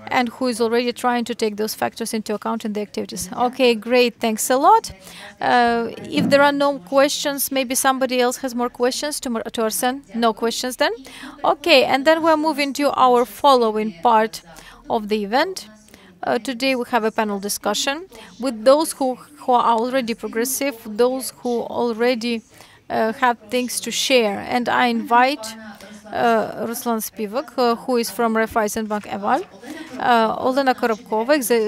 and who is already trying to take those factors into account in the activities. Okay, great. Thanks a lot. Uh, if there are no questions, maybe somebody else has more questions to, to Arsen? No questions then? Okay, and then we're moving to our following part of the event. Uh, today we have a panel discussion with those who, who are already progressive, those who already uh, have things to share. And I invite Ruslan Spivak, uh, who is from Raiffeisenbank Aval, uh, Olena Korobkova, exe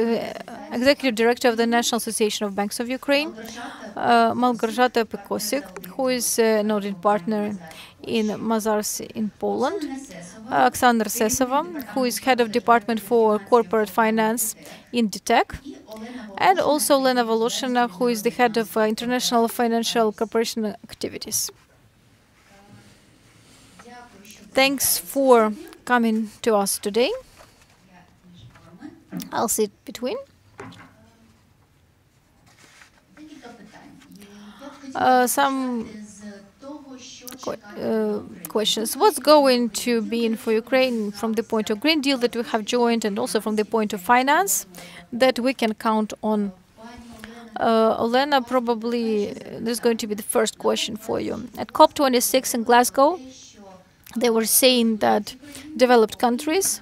Executive Director of the National Association of Banks of Ukraine, uh, Małgorzata Pek-Kocik, who is a noted partner in Mazars in Poland, uh, Oksana Sesova, who is Head of Department for Corporate Finance in DTEK, and also Lena Voloshina, who is the Head of uh, International Financial Corporation Activities. Thanks for coming to us today. I'll sit between. Uh, some uh, questions. What's going to be in for Ukraine from the point of Green Deal that we have joined and also from the point of finance that we can count on? Uh, Olena, probably this is going to be the first question for you. At COP26 in Glasgow, they were saying that developed countries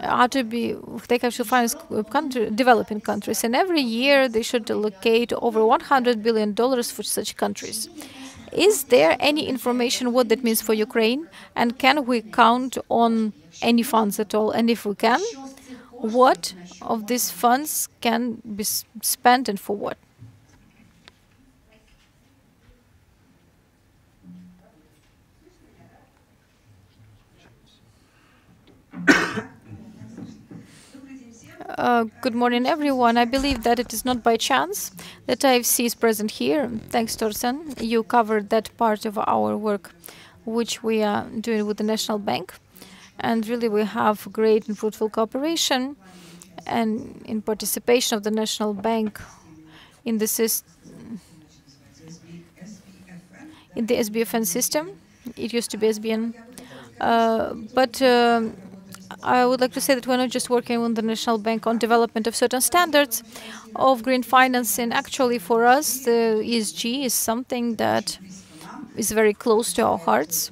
are to be they have to finance country, developing countries, and every year they should allocate over 100 billion dollars for such countries. Is there any information what that means for Ukraine, and can we count on any funds at all? And if we can, what of these funds can be spent and for what? Uh, good morning, everyone. I believe that it is not by chance that IFC is present here. Thanks, Torsten. You covered that part of our work, which we are doing with the National Bank. And really, we have great and fruitful cooperation and in participation of the National Bank in the in the SBFN system. It used to be SBN. Uh, but um, I would like to say that we're not just working with the National Bank on development of certain standards of green financing. Actually, for us, the ESG is something that is very close to our hearts.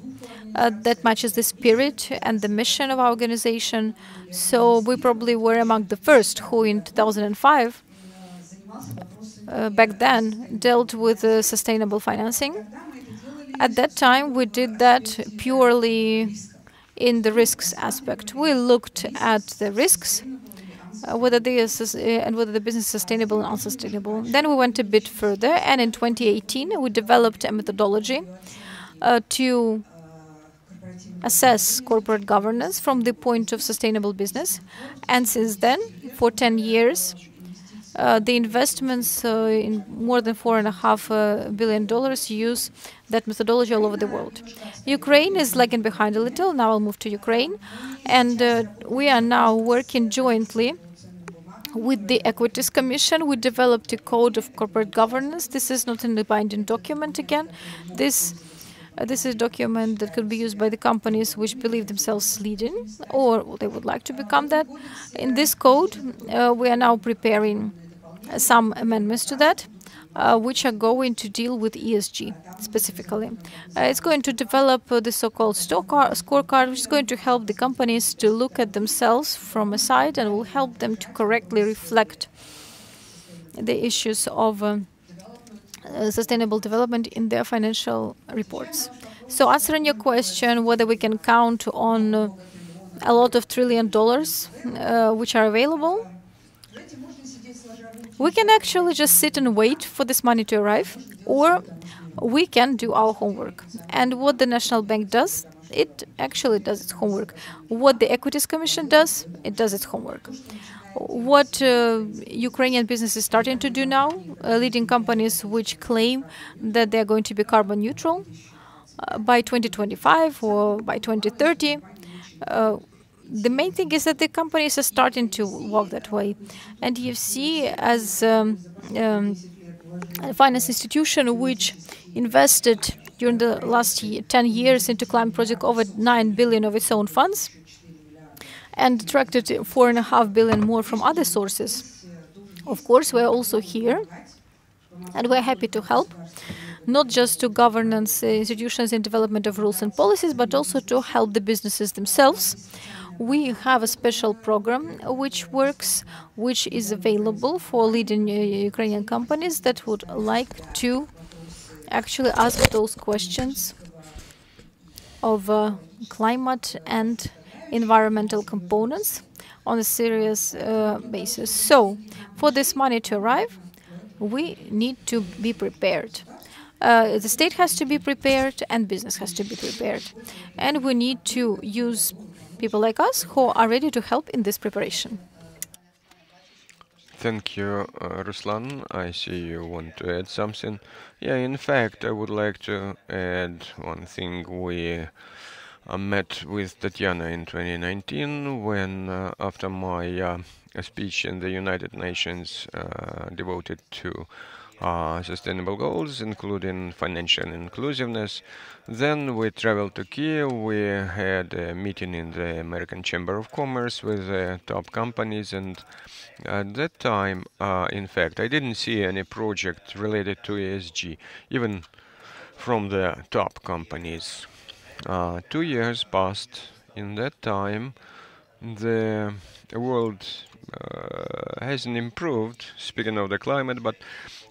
Uh, that matches the spirit and the mission of our organization. So we probably were among the first who, in 2005, uh, back then, dealt with uh, sustainable financing. At that time, we did that purely in the risks aspect. We looked at the risks, uh, whether they are uh, and whether the business is sustainable and unsustainable. Then we went a bit further, and in 2018 we developed a methodology uh, to assess corporate governance from the point of sustainable business. And since then, for 10 years, uh, the investments uh, in more than four and a half uh, billion dollars use that methodology all over the world. Ukraine is lagging behind a little. Now I'll move to Ukraine, and uh, we are now working jointly with the Equities Commission. We developed a code of corporate governance. This is not in a binding document again. This uh, this is a document that could be used by the companies which believe themselves leading or they would like to become that. In this code, uh, we are now preparing some amendments to that, uh, which are going to deal with ESG specifically. Uh, it's going to develop uh, the so-called scorecard, which is going to help the companies to look at themselves from a side and will help them to correctly reflect the issues of um, uh, sustainable development in their financial reports. So answering your question whether we can count on uh, a lot of trillion dollars uh, which are available, we can actually just sit and wait for this money to arrive, or we can do our homework. And what the National Bank does, it actually does its homework. What the Equities Commission does, it does its homework. What uh, Ukrainian business is starting to do now, uh, leading companies which claim that they are going to be carbon neutral uh, by 2025 or by 2030, uh, the main thing is that the companies are starting to walk that way. And IFC, as um, um, a finance institution which invested during the last year, 10 years into climate project over 9 billion of its own funds and attracted 4.5 billion more from other sources. Of course, we're also here and we're happy to help not just to governance institutions in development of rules and policies, but also to help the businesses themselves we have a special program which works, which is available for leading Ukrainian companies that would like to actually ask those questions of uh, climate and environmental components on a serious uh, basis. So, for this money to arrive, we need to be prepared. Uh, the state has to be prepared and business has to be prepared. And we need to use people like us who are ready to help in this preparation. Thank you, uh, Ruslan. I see you want to add something. Yeah, in fact, I would like to add one thing. We I met with Tatiana in 2019 when, uh, after my uh, speech in the United Nations uh, devoted to uh, sustainable goals, including financial inclusiveness. Then we traveled to Kiev. We had a meeting in the American Chamber of Commerce with the top companies, and at that time, uh, in fact, I didn't see any project related to ESG, even from the top companies. Uh, two years passed. In that time, the world uh, hasn't improved. Speaking of the climate, but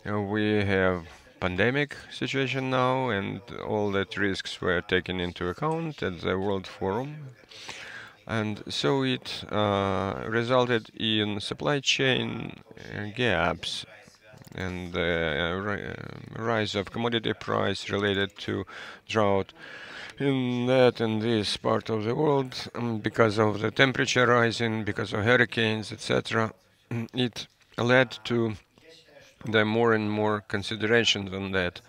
we have pandemic situation now, and all that risks were taken into account at the World Forum. And so it uh, resulted in supply chain uh, gaps and the uh, rise of commodity price related to drought in that and this part of the world um, because of the temperature rising, because of hurricanes, etc. It led to there are more and more considerations on that.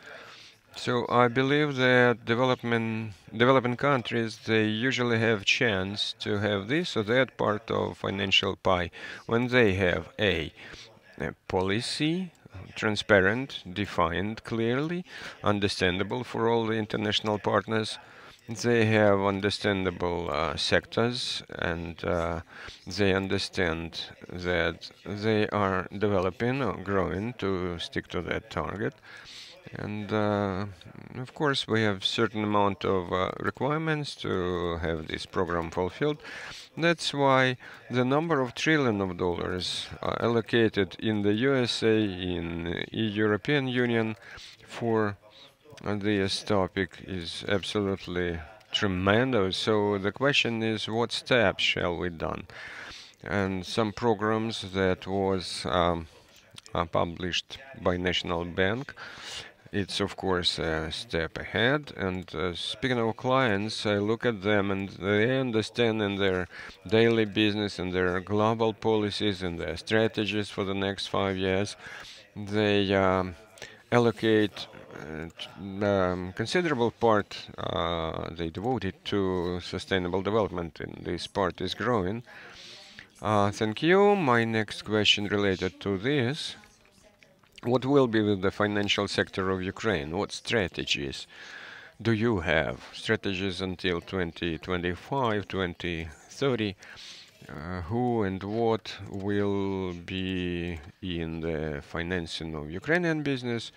So I believe that development developing countries they usually have chance to have this or that part of financial pie when they have a, a policy transparent, defined clearly, understandable for all the international partners. They have understandable uh, sectors and uh, they understand that they are developing or growing to stick to that target. And uh, of course, we have certain amount of uh, requirements to have this program fulfilled. That's why the number of trillion of dollars allocated in the USA, in the European Union for this topic is absolutely tremendous. So the question is, what steps shall we done? And some programs that was um, uh, published by National Bank. It's of course a step ahead. And uh, speaking of clients, I look at them and they understand in their daily business and their global policies and their strategies for the next five years. They um, allocate um, considerable part uh, they devoted to sustainable development, and this part is growing. Uh, thank you. My next question related to this. What will be with the financial sector of Ukraine? What strategies do you have? Strategies until 2025, 2030? Uh, who and what will be in the financing of Ukrainian business?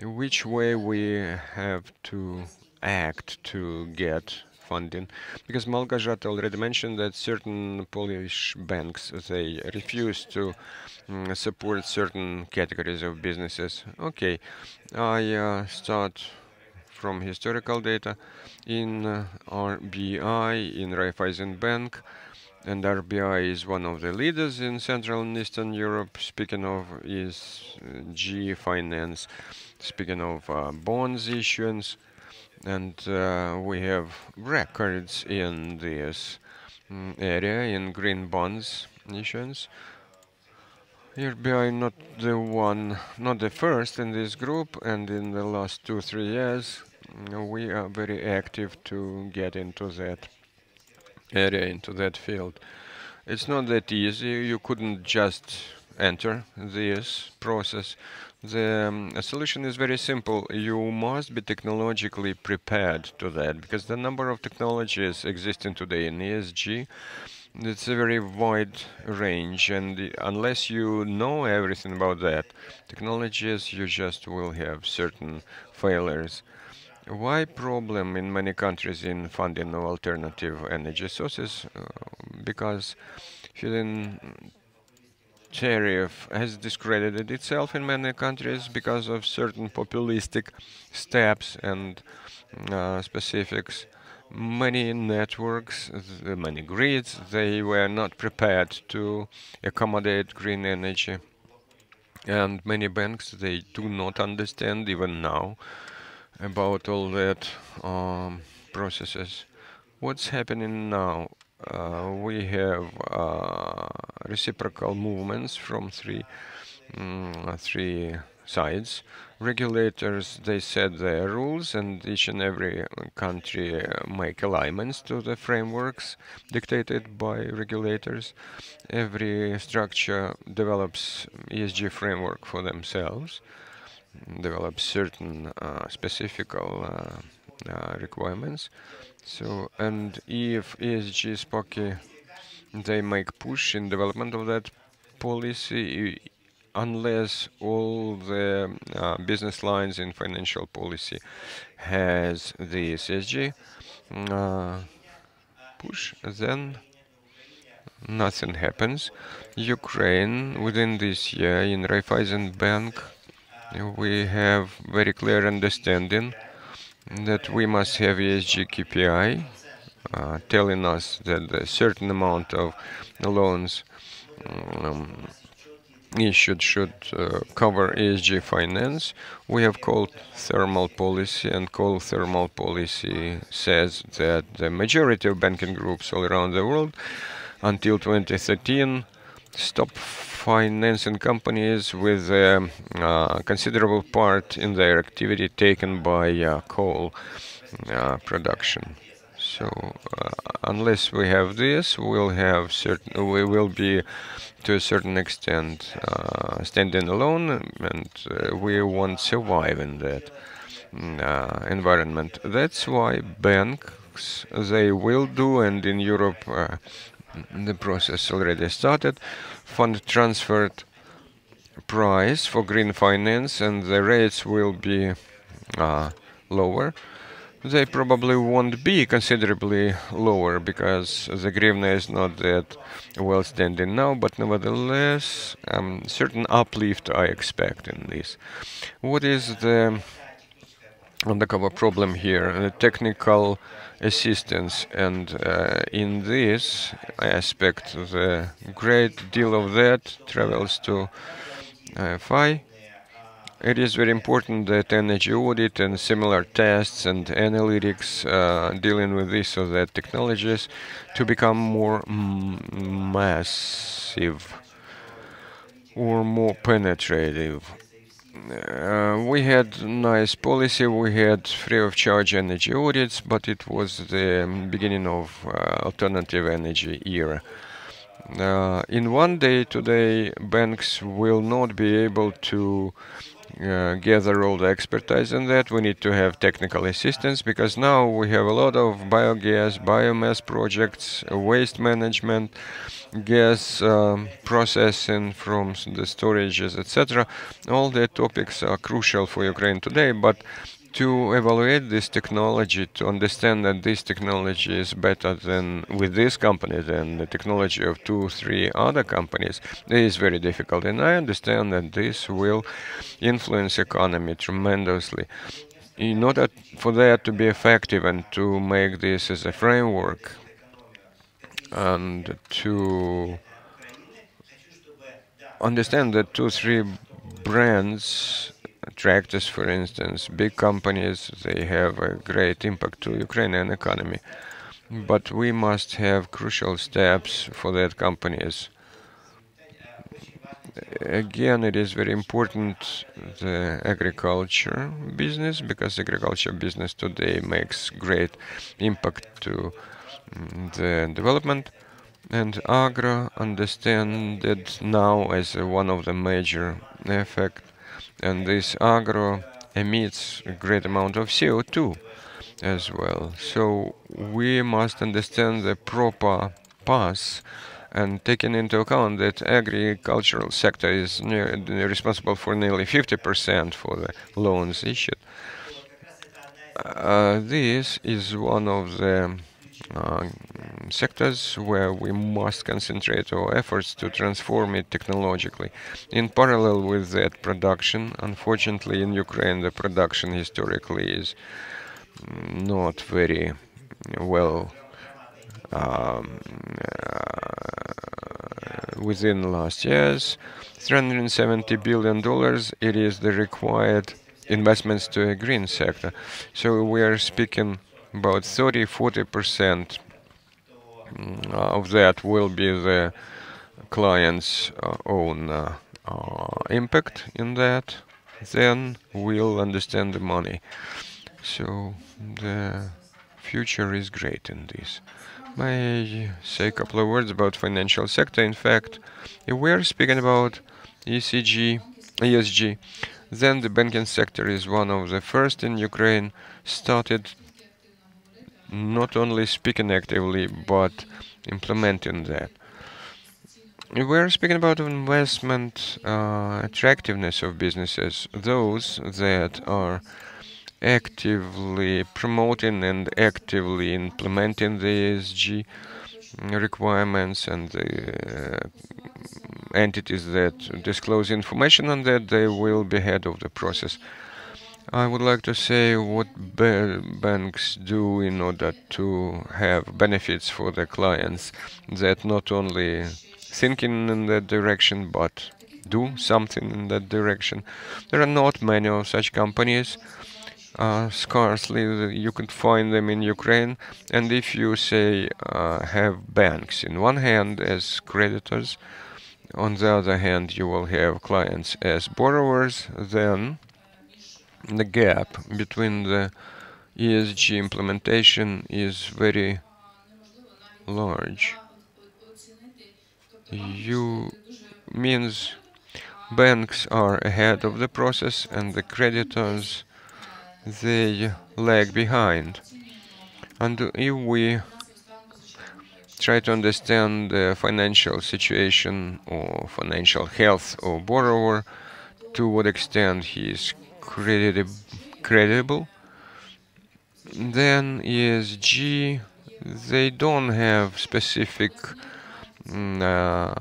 Which way we have to act to get funding because Małgorzata already mentioned that certain Polish banks they refuse to um, support certain categories of businesses. Okay, I uh, start from historical data in uh, RBI in Raiffeisen Bank and RBI is one of the leaders in Central and Eastern Europe. Speaking of is uh, G Finance speaking of uh, bonds issuance, and uh, we have records in this um, area in green bonds issuance. RBI not the one, not the first in this group, and in the last two, three years, we are very active to get into that area, into that field. It's not that easy. You couldn't just enter this process. The um, solution is very simple. You must be technologically prepared to that because the number of technologies existing today in ESG it's a very wide range and unless you know everything about that technologies you just will have certain failures why problem in many countries in funding of alternative energy sources uh, because feed-in tariff has discredited itself in many countries because of certain populistic steps and uh, specifics. Many networks, many grids, they were not prepared to accommodate green energy. And many banks, they do not understand even now about all that um, processes. What's happening now? Uh, we have uh, reciprocal movements from three um, three sides. regulators they set their rules and each and every country uh, make alignments to the frameworks dictated by regulators every structure develops esg framework for themselves develops certain specific requirements so and if esg SPOCI they make push in development of that policy unless all the uh, business lines in financial policy has the ESG uh, push, then nothing happens. Ukraine, within this year, in Raiffeisen Bank, we have very clear understanding that we must have ESG KPI, uh, telling us that a certain amount of loans um, issued should uh, cover ESG finance. We have coal thermal policy, and coal thermal policy says that the majority of banking groups all around the world until 2013 stop financing companies with a uh, considerable part in their activity taken by uh, coal uh, production. So unless we have this, we'll have certain. We will be to a certain extent standing alone, and we won't survive in that uh, environment. That's why banks they will do, and in Europe uh, the process already started. Fund transferred price for green finance, and the rates will be uh, lower they probably won't be considerably lower because the hryvnia is not that well standing now, but nevertheless, um, certain uplift I expect in this. What is the undercover problem here? The technical assistance, and uh, in this aspect, the great deal of that travels to uh, FI it is very important that energy audit and similar tests and analytics uh, dealing with this so that technologies to become more massive or more penetrative. Uh, we had nice policy, we had free of charge energy audits, but it was the beginning of uh, alternative energy era. Uh, in one day today, banks will not be able to uh, gather all the expertise in that. We need to have technical assistance because now we have a lot of biogas, biomass projects, waste management, gas um, processing from the storages, etc. All the topics are crucial for Ukraine today, but to evaluate this technology, to understand that this technology is better than with this company than the technology of two, three other companies, is very difficult. And I understand that this will influence economy tremendously. In order for that to be effective and to make this as a framework and to understand that two, three brands tractors, for instance, big companies, they have a great impact to Ukrainian economy. But we must have crucial steps for that companies. Again, it is very important the agriculture business because agriculture business today makes great impact to mm, the development and agro understand it now as one of the major effect and this agro emits a great amount of CO2 as well. So we must understand the proper path and taking into account that agricultural sector is near, responsible for nearly 50% for the loans issued. Uh, this is one of the uh, sectors where we must concentrate our efforts to transform it technologically. In parallel with that production, unfortunately in Ukraine the production historically is not very well um, uh, within last years. 370 billion dollars it is the required investments to a green sector. So we are speaking about 30 40 percent mm, of that will be the client's uh, own uh, uh, impact in that then we'll understand the money. So the future is great in this. May I say a couple of words about financial sector. In fact, if we are speaking about ECG, ESG, then the banking sector is one of the first in Ukraine started not only speaking actively but implementing that. We're speaking about investment uh, attractiveness of businesses, those that are actively promoting and actively implementing the ESG requirements and the uh, entities that disclose information on that, they will be head of the process. I would like to say what banks do in order to have benefits for their clients that not only thinking in that direction but do something in that direction. There are not many of such companies. Uh, scarcely you could find them in Ukraine. And if you say uh, have banks in one hand as creditors, on the other hand you will have clients as borrowers, then the gap between the ESG implementation is very large. You means banks are ahead of the process and the creditors they lag behind. And if we try to understand the financial situation or financial health of borrower, to what extent he is credi credible. Then ESG, they don't have specific mm, uh,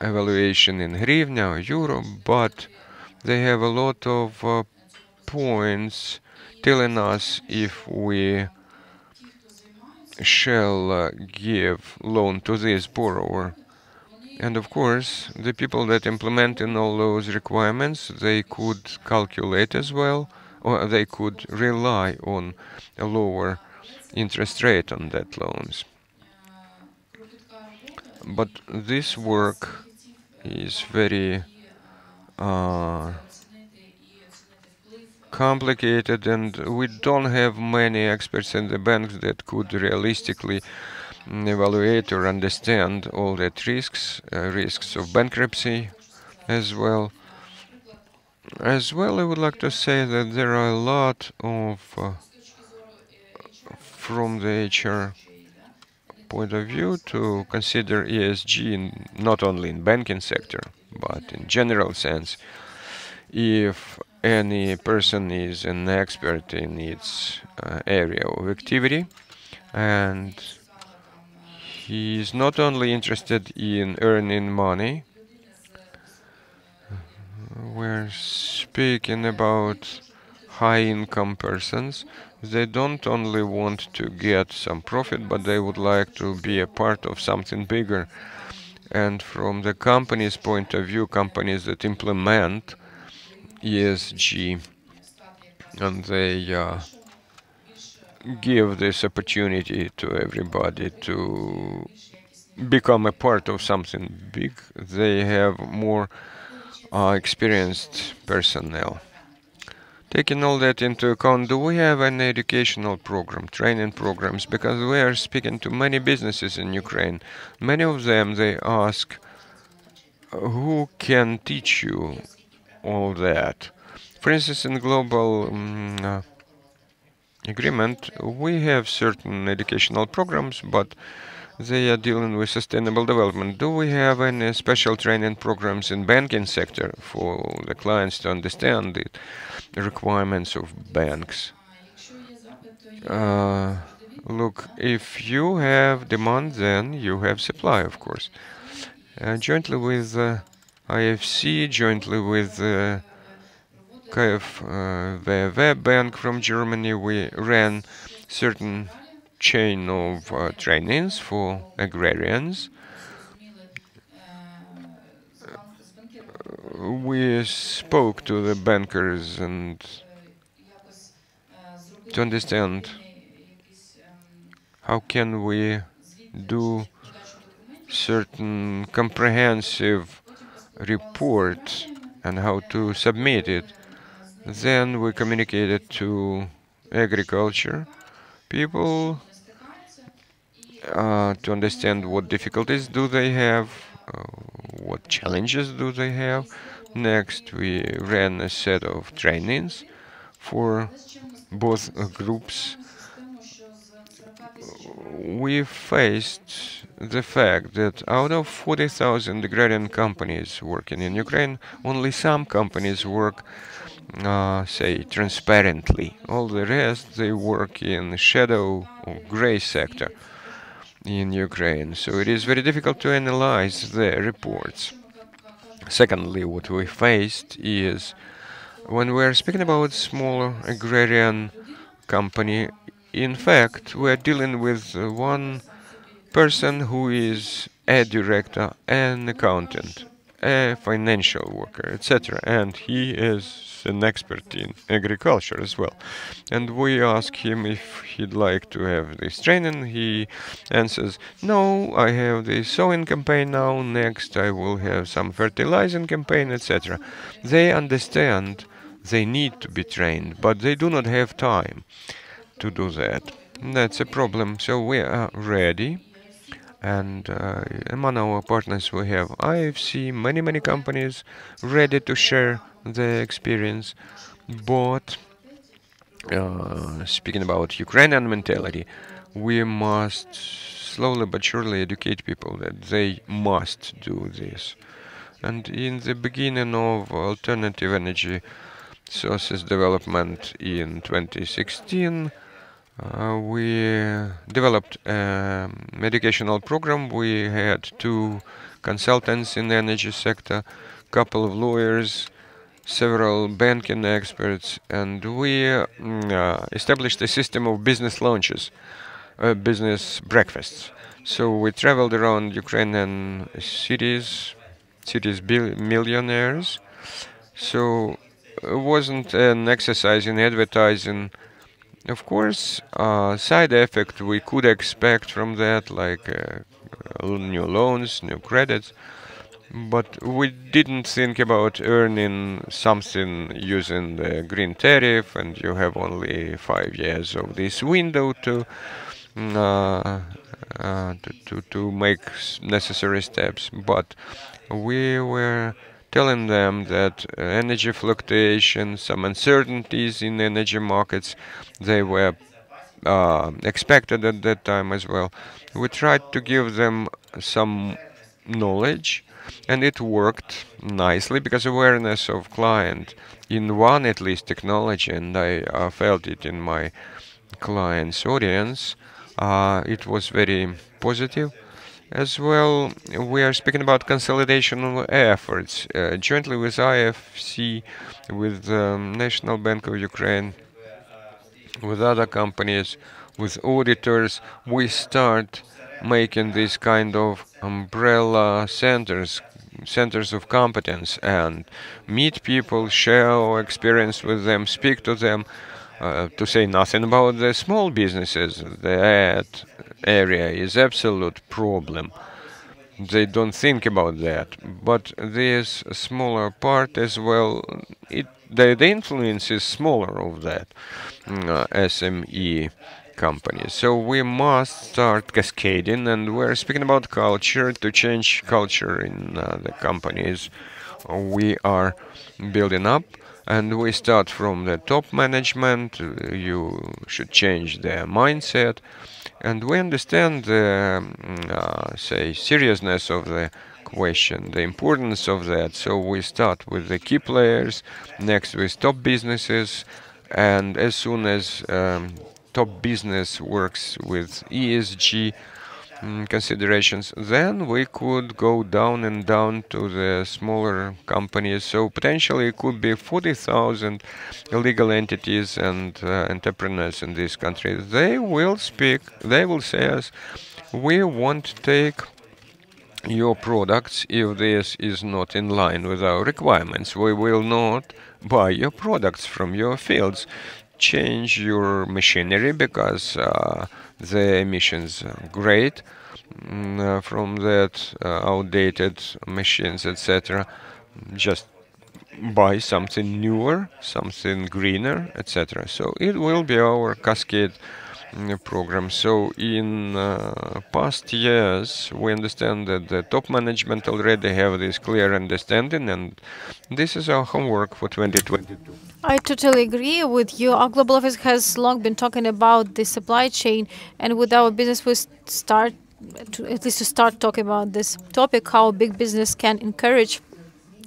evaluation in hryvnia or euro, but they have a lot of uh, points telling us if we shall uh, give loan to this borrower. And of course, the people that implement in all those requirements, they could calculate as well, or they could rely on a lower interest rate on that loans. But this work is very uh, complicated and we don't have many experts in the banks that could realistically evaluate or understand all that risks, uh, risks of bankruptcy as well. As well, I would like to say that there are a lot of, uh, from the HR point of view, to consider ESG in, not only in banking sector, but in general sense. If any person is an expert in its uh, area of activity and he is not only interested in earning money. We're speaking about high income persons. They don't only want to get some profit, but they would like to be a part of something bigger. And from the company's point of view, companies that implement ESG and they uh, give this opportunity to everybody to become a part of something big. They have more uh, experienced personnel. Taking all that into account, do we have an educational program, training programs? Because we are speaking to many businesses in Ukraine. Many of them, they ask, who can teach you all that? For instance, in global um, agreement, we have certain educational programs, but they are dealing with sustainable development. Do we have any special training programs in banking sector for the clients to understand the requirements of banks? Uh, look, if you have demand, then you have supply, of course. Uh, jointly with uh, IFC, jointly with uh, KfW Bank from Germany, we ran certain chain of uh, trainings for agrarians. we spoke to the bankers and to understand how can we do certain comprehensive report and how to submit it. Then we communicated to agriculture people uh, to understand what difficulties do they have, uh, what challenges do they have. Next, we ran a set of trainings for both groups. We faced the fact that out of 40,000 agrarian companies working in Ukraine, only some companies work uh, say transparently. All the rest they work in shadow or gray sector in Ukraine. So it is very difficult to analyze the reports. Secondly, what we faced is when we are speaking about small agrarian company, in fact, we are dealing with one person who is a director, an accountant, a financial worker, etc. And he is an expert in agriculture as well. And we ask him if he'd like to have this training. He answers, no, I have the sowing campaign now, next I will have some fertilizing campaign, etc. They understand they need to be trained, but they do not have time to do that. That's a problem. So we are ready and uh, among our partners we have IFC, many many companies ready to share the experience. But uh, speaking about Ukrainian mentality, we must slowly but surely educate people that they must do this. And in the beginning of alternative energy sources development in 2016, uh, we developed a educational program. We had two consultants in the energy sector, couple of lawyers, several banking experts, and we mm, uh, established a system of business launches, uh, business breakfasts. So we traveled around Ukrainian cities, cities millionaires. So it wasn't an exercise in advertising. Of course, uh, side effect we could expect from that, like uh, new loans, new credits but we didn't think about earning something using the green tariff and you have only five years of this window to mm, uh, uh, to, to, to make necessary steps. But we were telling them that uh, energy fluctuations some uncertainties in energy markets they were uh, expected at that time as well. We tried to give them some knowledge and it worked nicely because awareness of client in one at least technology and I uh, felt it in my client's audience uh, it was very positive. As well we are speaking about consolidation of efforts uh, jointly with IFC with um, National Bank of Ukraine with other companies with auditors. We start making this kind of umbrella centers centers of competence and meet people, share experience with them, speak to them, uh, to say nothing about the small businesses. That area is absolute problem. They don't think about that. But this smaller part as well, it the, the influence is smaller of that mm, uh, SME companies. So we must start cascading, and we're speaking about culture to change culture in uh, the companies we are building up. And we start from the top management. You should change their mindset, and we understand the mm, uh, say seriousness of the question, the importance of that. So we start with the key players, next with top businesses, and as soon as um, top business works with ESG um, considerations, then we could go down and down to the smaller companies. So potentially it could be 40,000 legal entities and uh, entrepreneurs in this country. They will speak, they will say us, we won't take your products if this is not in line with our requirements. We will not buy your products from your fields change your machinery because uh, the emissions great mm, uh, from that uh, outdated machines etc just buy something newer, something greener, etc. So it will be our cascade program. So in uh, past years, we understand that the top management already have this clear understanding, and this is our homework for 2022. I totally agree with you. Our global office has long been talking about the supply chain, and with our business, we start to, at least to start talking about this topic, how big business can encourage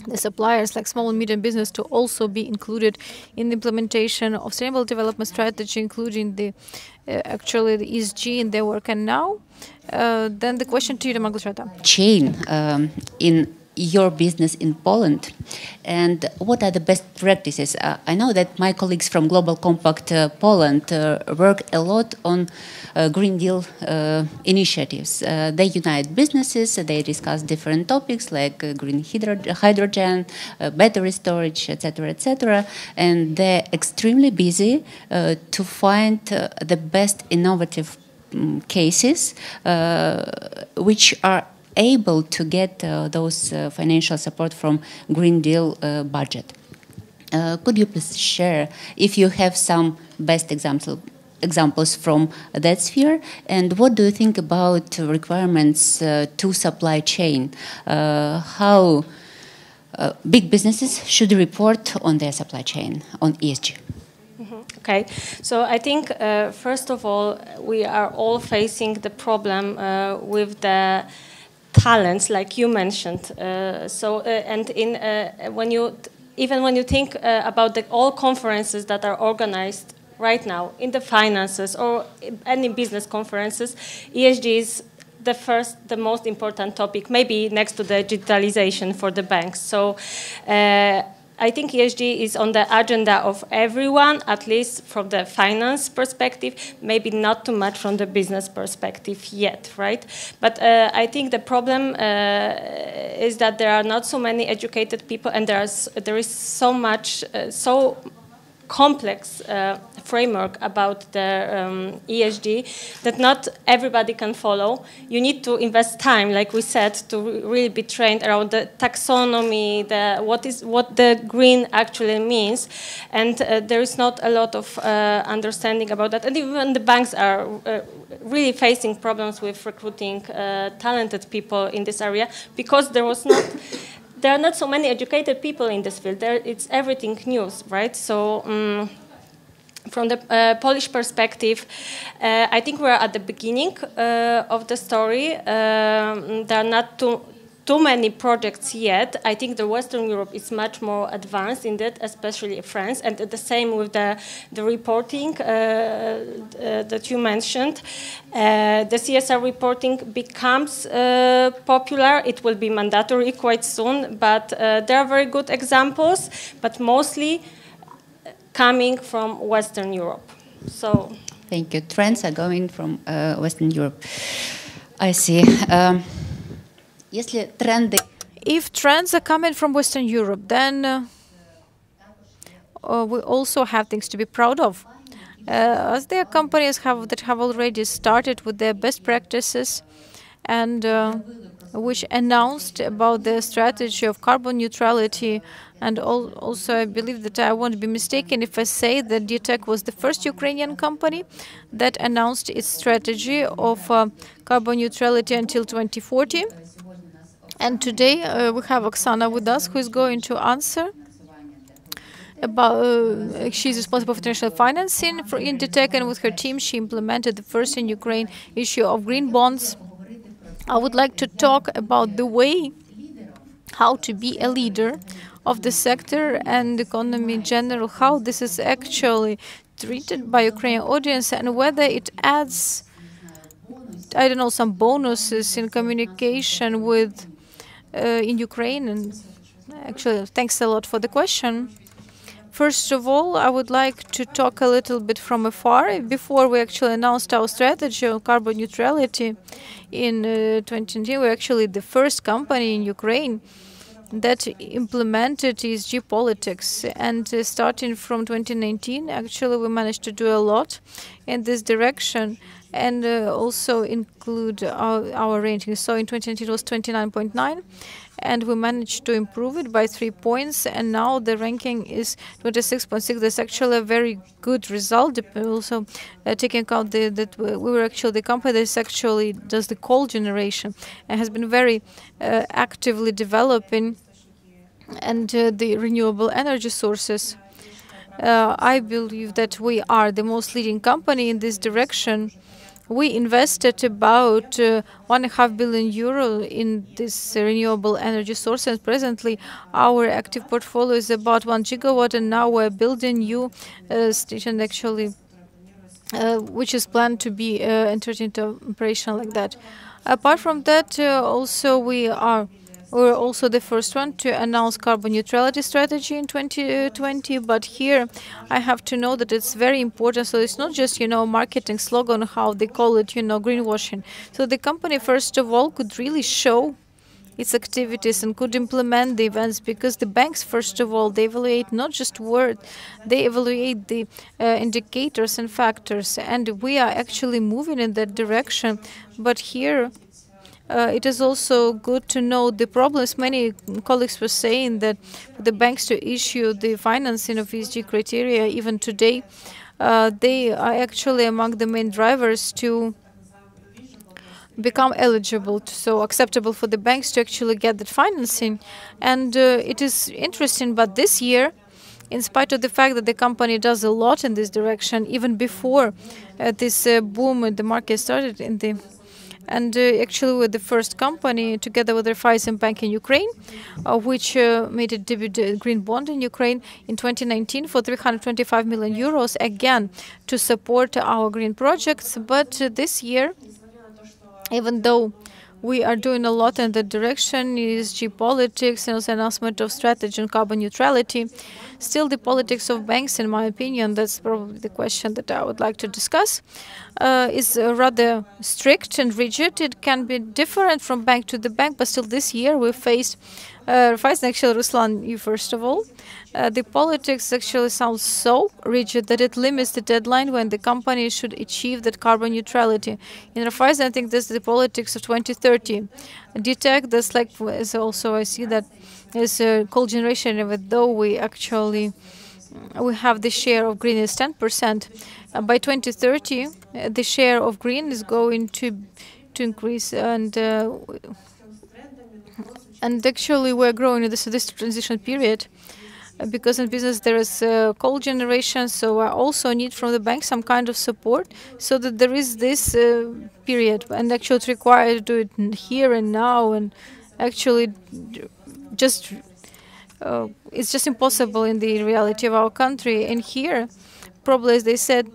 the suppliers like small and medium business to also be included in the implementation of sustainable development strategy, including the uh, actually the ESG in their work. And now, uh, then the question to you, Magdalena. Chain um, in your business in Poland and what are the best practices? Uh, I know that my colleagues from Global Compact uh, Poland uh, work a lot on uh, Green Deal uh, initiatives. Uh, they unite businesses, they discuss different topics like green hydro hydrogen, battery storage, etc., etc., and they're extremely busy to find the best innovative um, cases which are able to get uh, those uh, financial support from Green Deal uh, budget. could you please share if you have some best example, examples from that sphere? And what do you think about requirements to supply chain? how big businesses should report on their supply chain on ESG? Mm-hmm. Okay, so I think uh, first of all, we are all facing the problem uh, with the talents, like you mentioned. Uh, so, uh, and in uh, when you even when you think uh, about the, all conferences that are organized right now in the finances or any business conferences, ESG is the first, the most important topic, maybe next to the digitalization for the banks. So uh, I think ESG is on the agenda of everyone, at least from the finance perspective, maybe not too much from the business perspective yet, right? But uh, I think the problem uh, is that there are not so many educated people and there's, there is so much, uh, so complex uh, framework about the um, ESG that not everybody can follow. You need to invest time, like we said, to really be trained around the taxonomy, the what is what the green actually means, and uh, there is not a lot of uh, understanding about that. And even the banks are uh, really facing problems with recruiting uh, talented people in this area because there was not there are not so many educated people in this field. There, it's everything news, right? So. Um, from the uh, Polish perspective, uh, I think we're at the beginning uh, of the story. Um, there are not too, too many projects yet. I think the Western Europe is much more advanced in that, especially France. And the same with the, the reporting uh, uh, that you mentioned. Uh, the CSR reporting becomes uh, popular. It will be mandatory quite soon, but uh, there are very good examples, but mostly uh, coming from Western Europe. So. Thank you. Trends are going from Western Europe. I see. Um, if trends are coming from Western Europe, then uh, uh, we also have things to be proud of. Uh, as there are companies have, that have already started with their best practices and uh, which announced about their strategy of carbon neutrality. And al also, I believe that I won't be mistaken if I say that DTEK was the first Ukrainian company that announced its strategy of uh, carbon neutrality until 2040. And today uh, we have Oksana with us who is going to answer about uh, she's responsible for international financing for DTEK and with her team she implemented the first in Ukraine issue of green bonds. I would like to talk about the way how to be a leader of the sector and economy in general, how this is actually treated by Ukrainian audience and whether it adds I don't know some bonuses in communication with in Ukraine? And actually, thanks a lot for the question. First of all, I would like to talk a little bit from afar. Before we actually announced our strategy on carbon neutrality in uh, 2019, we're actually the first company in Ukraine that implemented ESG politics. And uh, starting from 2019, actually, we managed to do a lot in this direction and uh, also include our, our rating. So in 2019 it was 29.9, and we managed to improve it by three points. And now the ranking is 26.6. That's actually a very good result. Also, uh, taking account that we were actually the company that actually does the coal generation and has been very uh, actively developing and the renewable energy sources. I believe that we are the most leading company in this direction we invested about uh, one and a half billion euro in this renewable energy source, and presently our active portfolio is about one gigawatt, and now we're building new uh, station actually, uh, which is planned to be uh, entered into operation like that. Apart from that, uh, also we are we were also the first one to announce carbon neutrality strategy in 2020. But here, I have to know that it's very important. So it's not just you know marketing slogan, how they call it, you know, greenwashing. So the company, first of all, could really show its activities and could implement the events because the banks first of all they evaluate not just word they evaluate the uh, indicators and factors and we are actually moving in that direction but here uh, it is also good to know the problems. Many colleagues were saying that the banks to issue the financing of ESG criteria, even today, uh, they are actually among the main drivers to become eligible, to, so acceptable for the banks to actually get that financing. And uh, it is interesting, but this year, in spite of the fact that the company does a lot in this direction, even before uh, this uh, boom in the market started in the and uh, actually we're the first company together with Raiffeisen Bank in Ukraine, uh, which uh, made a debut green bond in Ukraine in 2019 for 325 million euros again to support our green projects. But this year, even though we are doing a lot in the direction, ESG politics and also announcement of strategy on carbon neutrality. Still, the politics of banks, in my opinion, that's probably the question that I would like to discuss, uh, is uh, rather strict and rigid. It can be different from bank to the bank, but still this year we faced uh, actually, Ruslan, you first of all. Uh, the politics actually sounds so rigid that it limits the deadline when the company should achieve that carbon neutrality. In Raiffeisen, I think this is the politics of 2030. DTEK, that's like, as also I see that is a coal generation, even though we actually we have the share of green is 10%. Uh, by 2030, uh, the share of green is going to to increase and uh, and actually, we're growing in this, this transition period uh, because in business there is uh, coal generation, so I also need from the bank some kind of support so that there is this uh, period. And actually it's required to do it here and now and actually just uh, it's just impossible in the reality of our country. And here probably as they said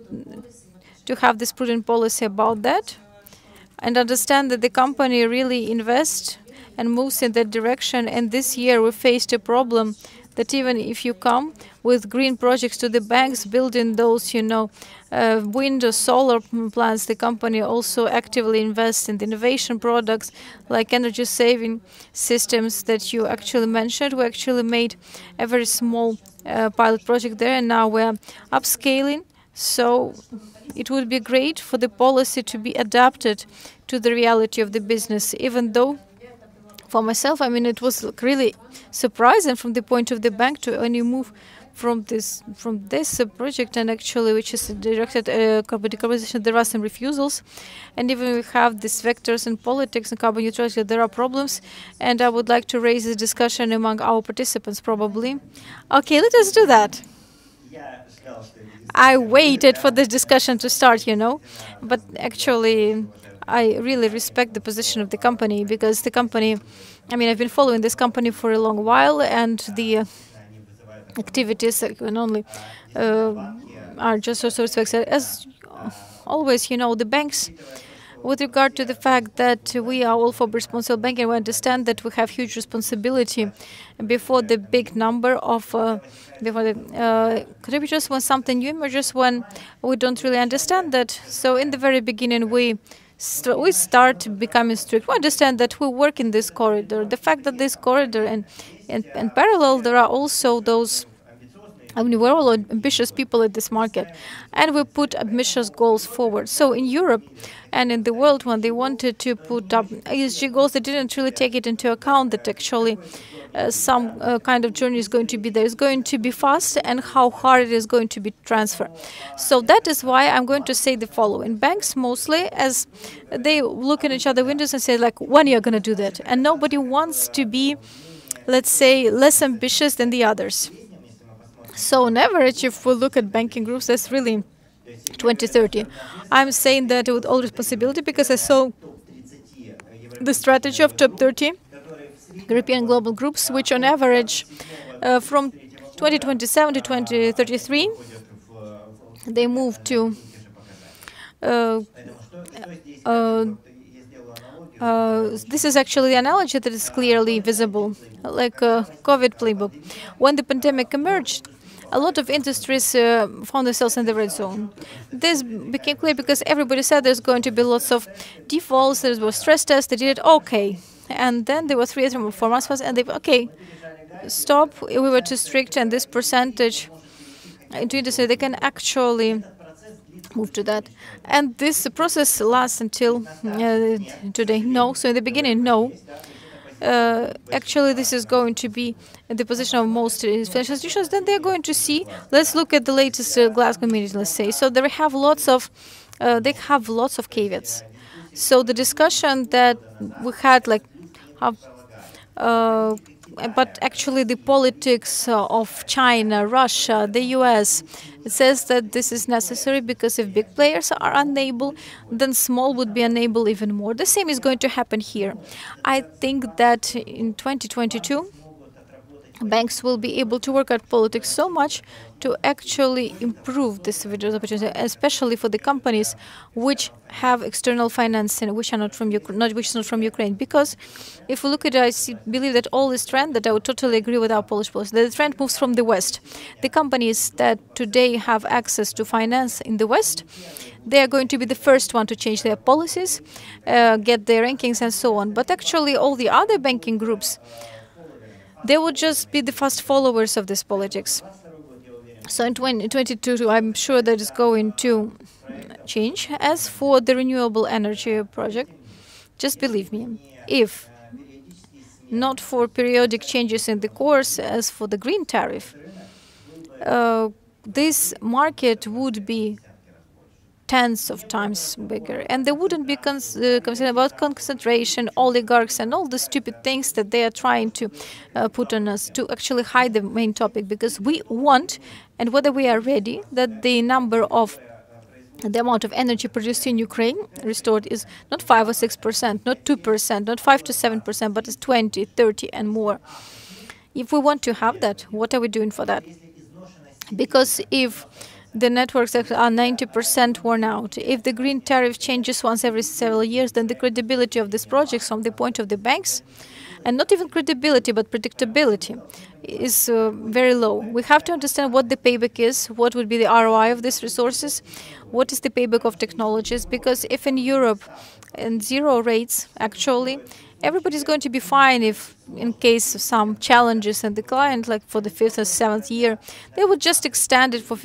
to have this prudent policy about that and understand that the company really invests and moves in that direction. And this year we faced a problem that even if you come with green projects to the banks, building those, you know, uh, wind or solar plants, the company also actively invests in the innovation products like energy saving systems that you actually mentioned. We actually made a very small uh, pilot project there, and now we're upscaling. So it would be great for the policy to be adapted to the reality of the business, even though for myself, I mean, it was really surprising from the point of the bank to only move from this from this uh, project and actually which is directed uh, carbon decarbonization there are some refusals. And even we have these vectors in politics and carbon neutrality there are problems. And i would like to raise this discussion among our participants probably. Okay let us do that. I waited for this discussion to start you know. But actually I really respect the position of the company because the company, I mean, I've been following this company for a long while, and the uh, activities can only uh, are just so sort as always, you know, the banks. With regard to the fact that we are all for responsible banking, we understand that we have huge responsibility before the big number of uh, before the uh, contributors when something new emerges when we don't really understand that. So in the very beginning, we st we start becoming strict. We understand that we work in this corridor. The fact that this corridor and in parallel there are also those I mean, we're all ambitious people at this market, and we put ambitious goals forward. So in Europe and in the world, when they wanted to put up ESG goals, they didn't really take it into account that actually uh, some uh, kind of journey is going to be there. It's going to be fast, and how hard it is going to be transferred. So that is why I'm going to say the following: banks mostly, as they look in each other windows and say, like, when are you're going to do that, and nobody wants to be, let's say, less ambitious than the others. So on average, if we look at banking groups, that's really 2030. I'm saying that with all responsibility because I saw the strategy of top 30 European global groups, which on average uh, from 2027 to 2033, they move to uh, uh, uh, this is actually the analogy that is clearly visible, like a COVID playbook. When the pandemic emerged, a lot of industries uh, found themselves in the red zone. This became clear because everybody said there's going to be lots of defaults, there was stress tests, they did it, okay. And then there were three or four months and they, okay, stop, we were too strict and this percentage into industry, they can actually move to that. And this process lasts until uh, today. No. So in the beginning, no. Uh, actually this is going to be the position of most financial institutions, then they're going to see. Let's look at the latest uh, Glasgow meeting, let's say. So they have lots of, uh, they have lots of caveats. So the discussion that we had, like, uh, but actually the politics uh, of China, Russia, the U.S. It says that this is necessary because if big players are unable, then small would be unable even more. The same is going to happen here. I think that in 2022, banks will be able to work at politics so much to actually improve this business opportunity, especially for the companies which have external financing, which are not from Ukraine, not which is not from Ukraine. Because if we look at it, I see, believe that all this trend that I would totally agree with our Polish policy. The trend moves from the West. The companies that today have access to finance in the West, they are going to be the first one to change their policies, uh, get their rankings, and so on. But actually, all the other banking groups they would just be the fast followers of this politics. So in 2022, I'm sure that is going to change. As for the renewable energy project, just believe me, if not for periodic changes in the course as for the green tariff, uh, this market would be tens of times bigger. And they wouldn't be cons uh, concerned about concentration, oligarchs, and all the stupid things that they are trying to uh, put on us to actually hide the main topic. Because we want, and whether we are ready, that the number of the amount of energy produced in Ukraine restored is not 5 or 6 percent, not 2 percent, not 5 to 7 percent, but it's 20, 30 and more. If we want to have that, what are we doing for that? Because if the networks are 90% worn out. If the green tariff changes once every several years, then the credibility of these projects from the point of the banks, and not even credibility, but predictability, is uh, very low. We have to understand what the payback is, what would be the ROI of these resources, what is the payback of technologies, because if in Europe, in zero rates, actually, everybody's going to be fine if, in case of some challenges and the client, like for the fifth or seventh year, they would just extend it for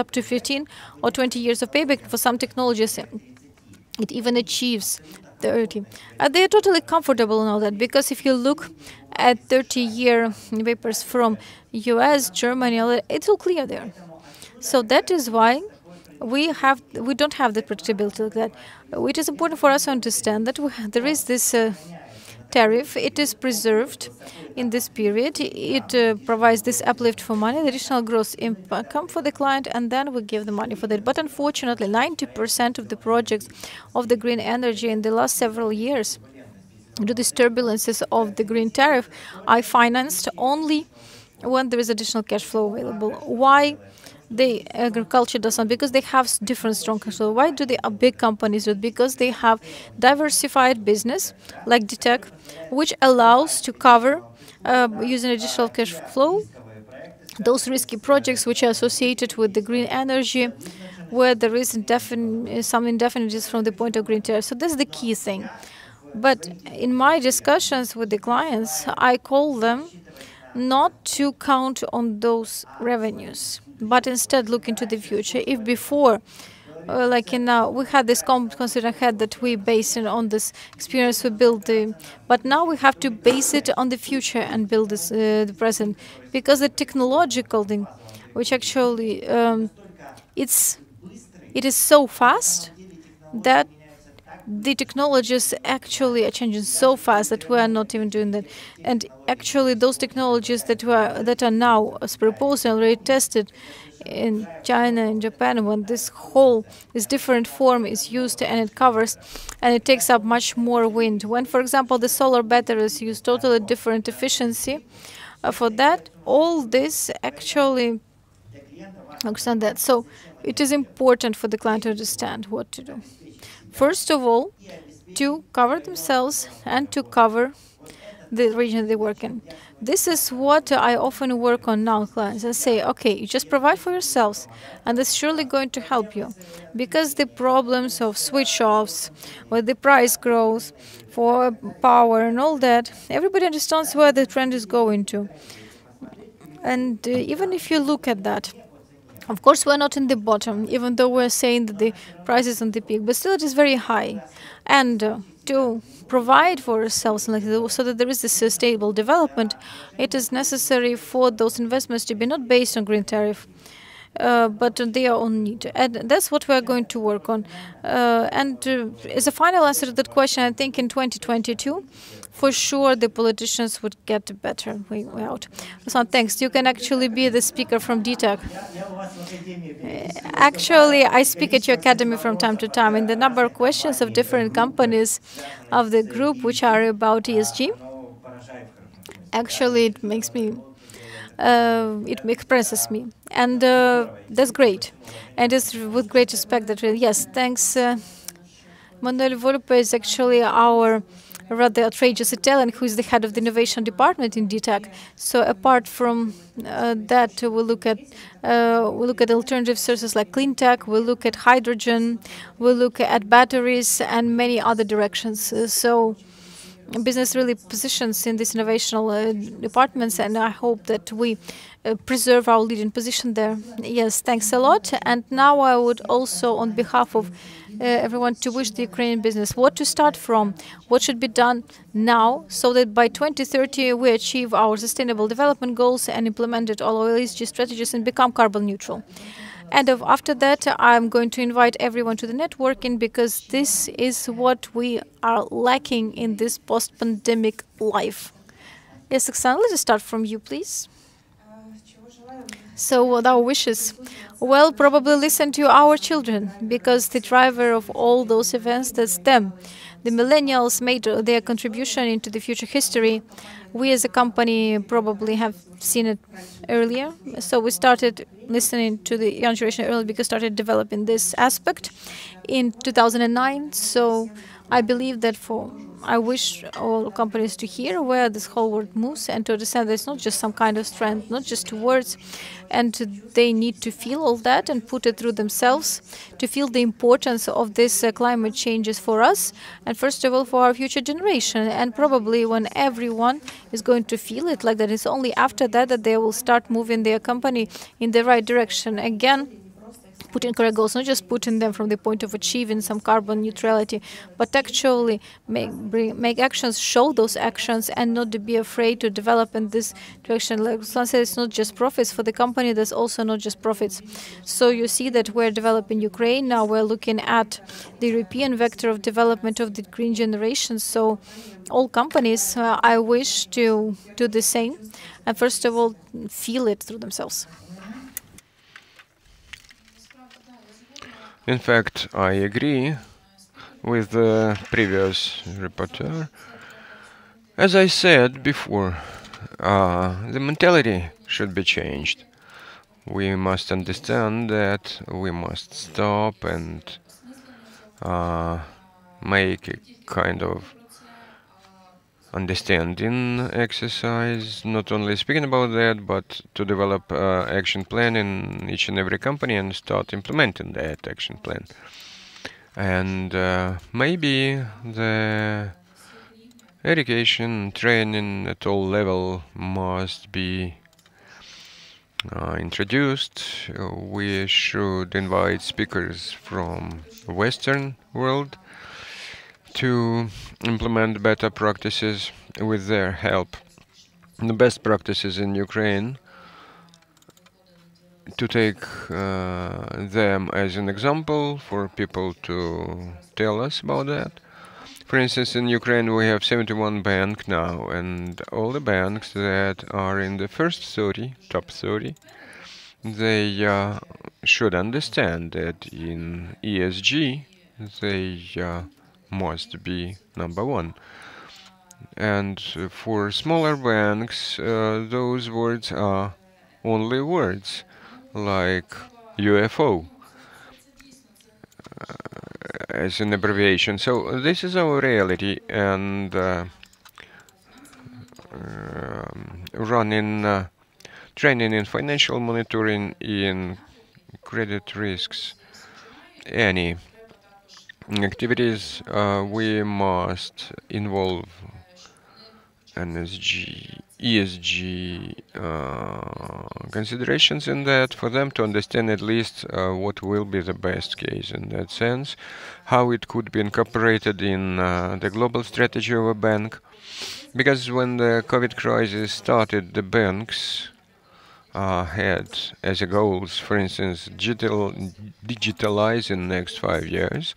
up to 15 or 20 years of payback. For some technologies, it even achieves 30. Uh, they are totally comfortable in all that because if you look at 30-year papers from U.S., Germany, it's all clear there. So that is why we have we don't have the predictability like that. It is important for us to understand that there is this. Uh, tariff, it is preserved in this period. It uh, provides this uplift for money, the additional gross income for the client, and then we give the money for that. But unfortunately, 90% of the projects of the green energy in the last several years, due to these turbulences of the green tariff, are financed only when there is additional cash flow available. Why? The agriculture does not because they have different strong. Why do the big companies do it? Because they have diversified business like DTEK, which allows to cover uh, using additional cash flow those risky projects which are associated with the green energy, where there is some indefinities from the point of green tariff. So that's the key thing. But in my discussions with the clients, I call them not to count on those revenues, but instead look into the future. If before, uh, like in now, we had this competence ahead that we based on this experience we built, the, but now we have to base it on the future and build this uh, the present, because the technological thing, which actually um, it's it is so fast that the technologies actually are changing so fast that we are not even doing that. And actually, those technologies that were that are now as proposed and already tested in China and Japan, when this whole this different form is used and it covers and it takes up much more wind. When, for example, the solar batteries use totally different efficiency, uh, for that, all this actually understand that. So it is important for the client to understand what to do. First of all, to cover themselves and to cover the region they work in. This is what I often work on now, clients. I say, okay, you just provide for yourselves, and it's surely going to help you. Because the problems of switch offs, or the price growth for power and all that, everybody understands where the trend is going to. And uh, even if you look at that, of course, we're not in the bottom, even though we're saying that the price is on the peak, but still it is very high. And uh, to provide for ourselves so that there is a sustainable development, it is necessary for those investments to be not based on green tariff, uh, but their own need. And that's what we're going to work on. Uh, and uh, as a final answer to that question, I think in 2022, for sure the politicians would get a better way out. So thanks. You can actually be the speaker from DTEK. Actually, I speak at your academy from time to time, and the number of questions of different companies of the group which are about ESG, actually it makes me uh, it expresses me, and uh, that's great. And it's with great respect that really, yes, thanks. Uh, Manuel Volpe is actually our rather outrageous Italian who is the head of the innovation department in DTEK. So apart from uh, that, we look at uh, we look at alternative sources like clean tech. We look at hydrogen. We look at batteries and many other directions. Uh, so business really positions in these innovational uh, departments, and I hope that we uh, preserve our leading position there. Yes, thanks a lot. And now I would also, on behalf of Uh, everyone, to wish the Ukrainian business what to start from, what should be done now, so that by 2030 we achieve our sustainable development goals and implemented all our ESG strategies and become carbon neutral. And after that, I'm going to invite everyone to the networking because this is what we are lacking in this post-pandemic life. Yes, Oksana, let's start from you, please. So, what our wishes? Well, probably listen to our children because the driver of all those events, that's them. The millennials made their contribution into the future history. We as a company probably have seen it earlier. So we started listening to the young generation early because started developing this aspect in 2009. So I believe that for I wish all companies to hear where this whole world moves and to understand that it's not just some kind of strength, not just words, and they need to feel all that and put it through themselves to feel the importance of this uh, climate changes for us and first of all for our future generation. And probably when everyone is going to feel it like that, it's only after that that they will start moving their company in the right direction again putting correct goals, not just putting them from the point of achieving some carbon neutrality, but actually make bring, make actions, show those actions, and not to be afraid to develop in this direction. Like Ruslan said, it's not just profits for the company. There's also not just profits. So you see that we're developing Ukraine now. We're looking at the European vector of development of the green generation. So all companies, uh, I wish to do the same, and first of all, feel it through themselves. In fact, I agree with the previous reporter. As I said before, uh, the mentality should be changed. We must understand that we must stop and uh, make a kind of understanding exercise, not only speaking about that, but to develop uh, action plan in each and every company and start implementing that action plan. And uh, maybe the education, training at all level must be uh, introduced. we should invite speakers from Western world to implement better practices with their help. The best practices in Ukraine to take uh, them as an example for people to tell us about that. For instance, in Ukraine we have 71 banks now, and all the banks that are in the first 30, top 30, they uh, should understand that in ESG they uh, must be number one. And for smaller banks, uh, those words are only words like UFO uh, as an abbreviation. So this is our reality and uh, um, running uh, training in financial monitoring in credit risks any activities uh, we must involve NSG, ESG uh, considerations in that for them to understand at least uh, what will be the best case in that sense, how it could be incorporated in uh, the global strategy of a bank. Because when the COVID crisis started, the banks uh, had as a goals, for instance, digital digitalize in next five years,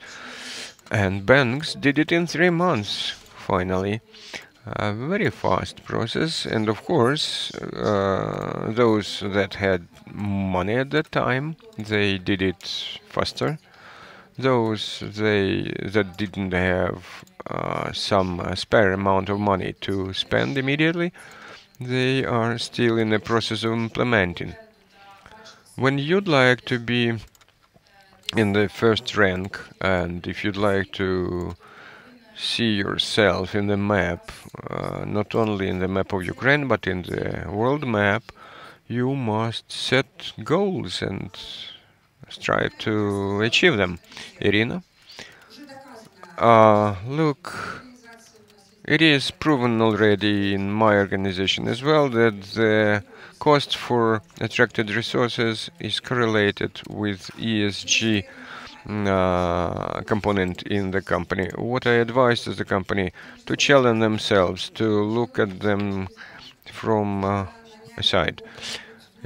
and banks did it in three months. Finally, a very fast process, and of course, uh, those that had money at that time, they did it faster. Those they that didn't have uh, some uh, spare amount of money to spend immediately, they are still in the process of implementing. When you'd like to be in the first rank and if you'd like to see yourself in the map, uh, not only in the map of Ukraine but in the world map, you must set goals and strive to achieve them. Irina? Uh, look, it is proven already in my organization as well that the cost for attracted resources is correlated with ESG uh, component in the company. What I advise is the company to challenge themselves, to look at them from uh, a side.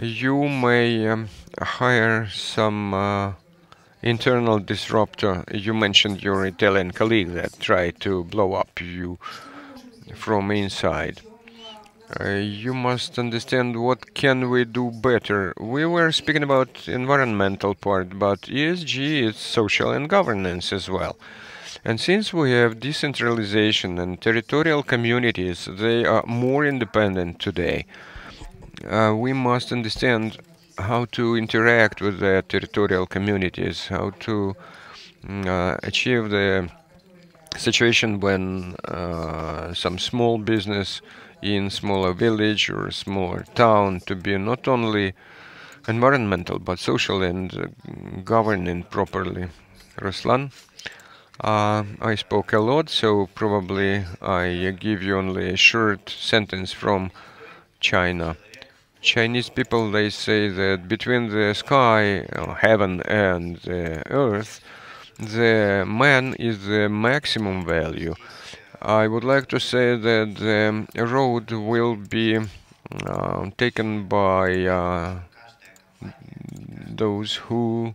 You may um, hire some uh, internal disruptor. You mentioned your Italian colleague that tried to blow up you from inside. Uh, you must understand what can we do better. We were speaking about environmental part, but ESG is social and governance as well. And since we have decentralization and territorial communities, they are more independent today. Uh, we must understand how to interact with the territorial communities, how to mm, uh, achieve the situation when uh, some small business in smaller village or smaller town to be not only environmental but social and uh, governing properly. Ruslan, uh, I spoke a lot, so probably I give you only a short sentence from China. Chinese people, they say that between the sky, uh, heaven and the earth, the man is the maximum value. I would like to say that the road will be uh, taken by uh, those who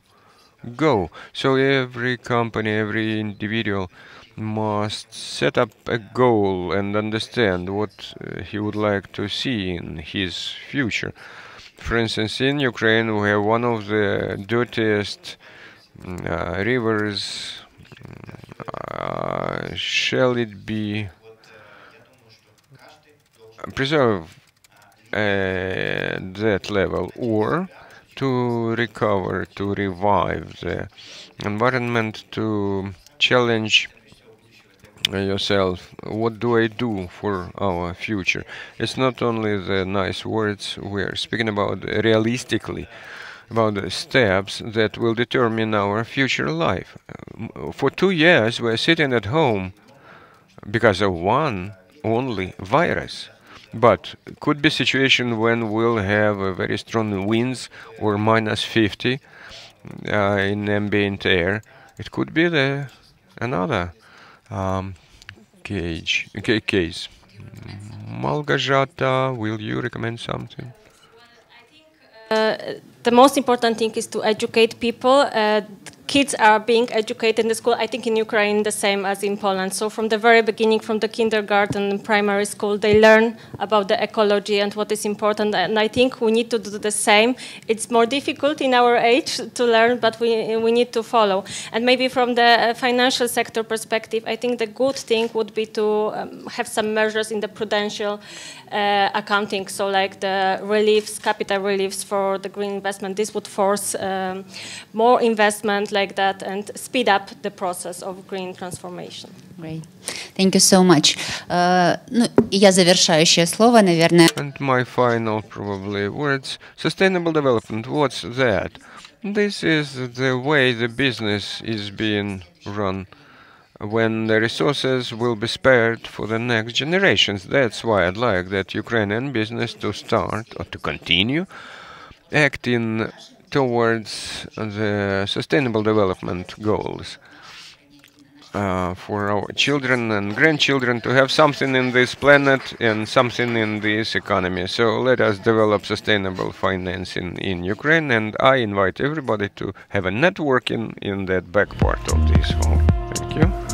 go. So every company, every individual must set up a goal and understand what uh, he would like to see in his future. For instance, in Ukraine, we have one of the dirtiest uh, rivers uh, shall it be preserved at that level or to recover, to revive the environment, to challenge yourself. What do I do for our future? It's not only the nice words we're speaking about realistically about the steps that will determine our future life. For two years, we're sitting at home because of one only virus. But could be situation when we'll have very strong winds or minus 50 uh, in ambient air. It could be the another um, cage, case. Małgorzata, will you recommend something? Uh, the most important thing is to educate people. Uh, Kids are being educated in the school. I think in Ukraine the same as in Poland. So from the very beginning, from the kindergarten and primary school, they learn about the ecology and what is important. And I think we need to do the same. It's more difficult in our age to learn, but we we need to follow. And maybe from the uh, financial sector perspective, I think the good thing would be to um, have some measures in the prudential uh, accounting. So like the reliefs, capital reliefs for the green investment. This would force um, more investment like that and speed up the process of green transformation. Great. Thank you so much. Uh, ну, и я завершающее слово, наверное. And my final probably words, sustainable development, what's that? This is the way the business is being run when the resources will be spared for the next generations. That's why I'd like that Ukrainian business to start or to continue acting towards the sustainable development goals. Uh, for our children and grandchildren to have something in this planet and something in this economy. So let us develop sustainable financing in Ukraine, and I invite everybody to have a networking in that back part of this hall. Thank you.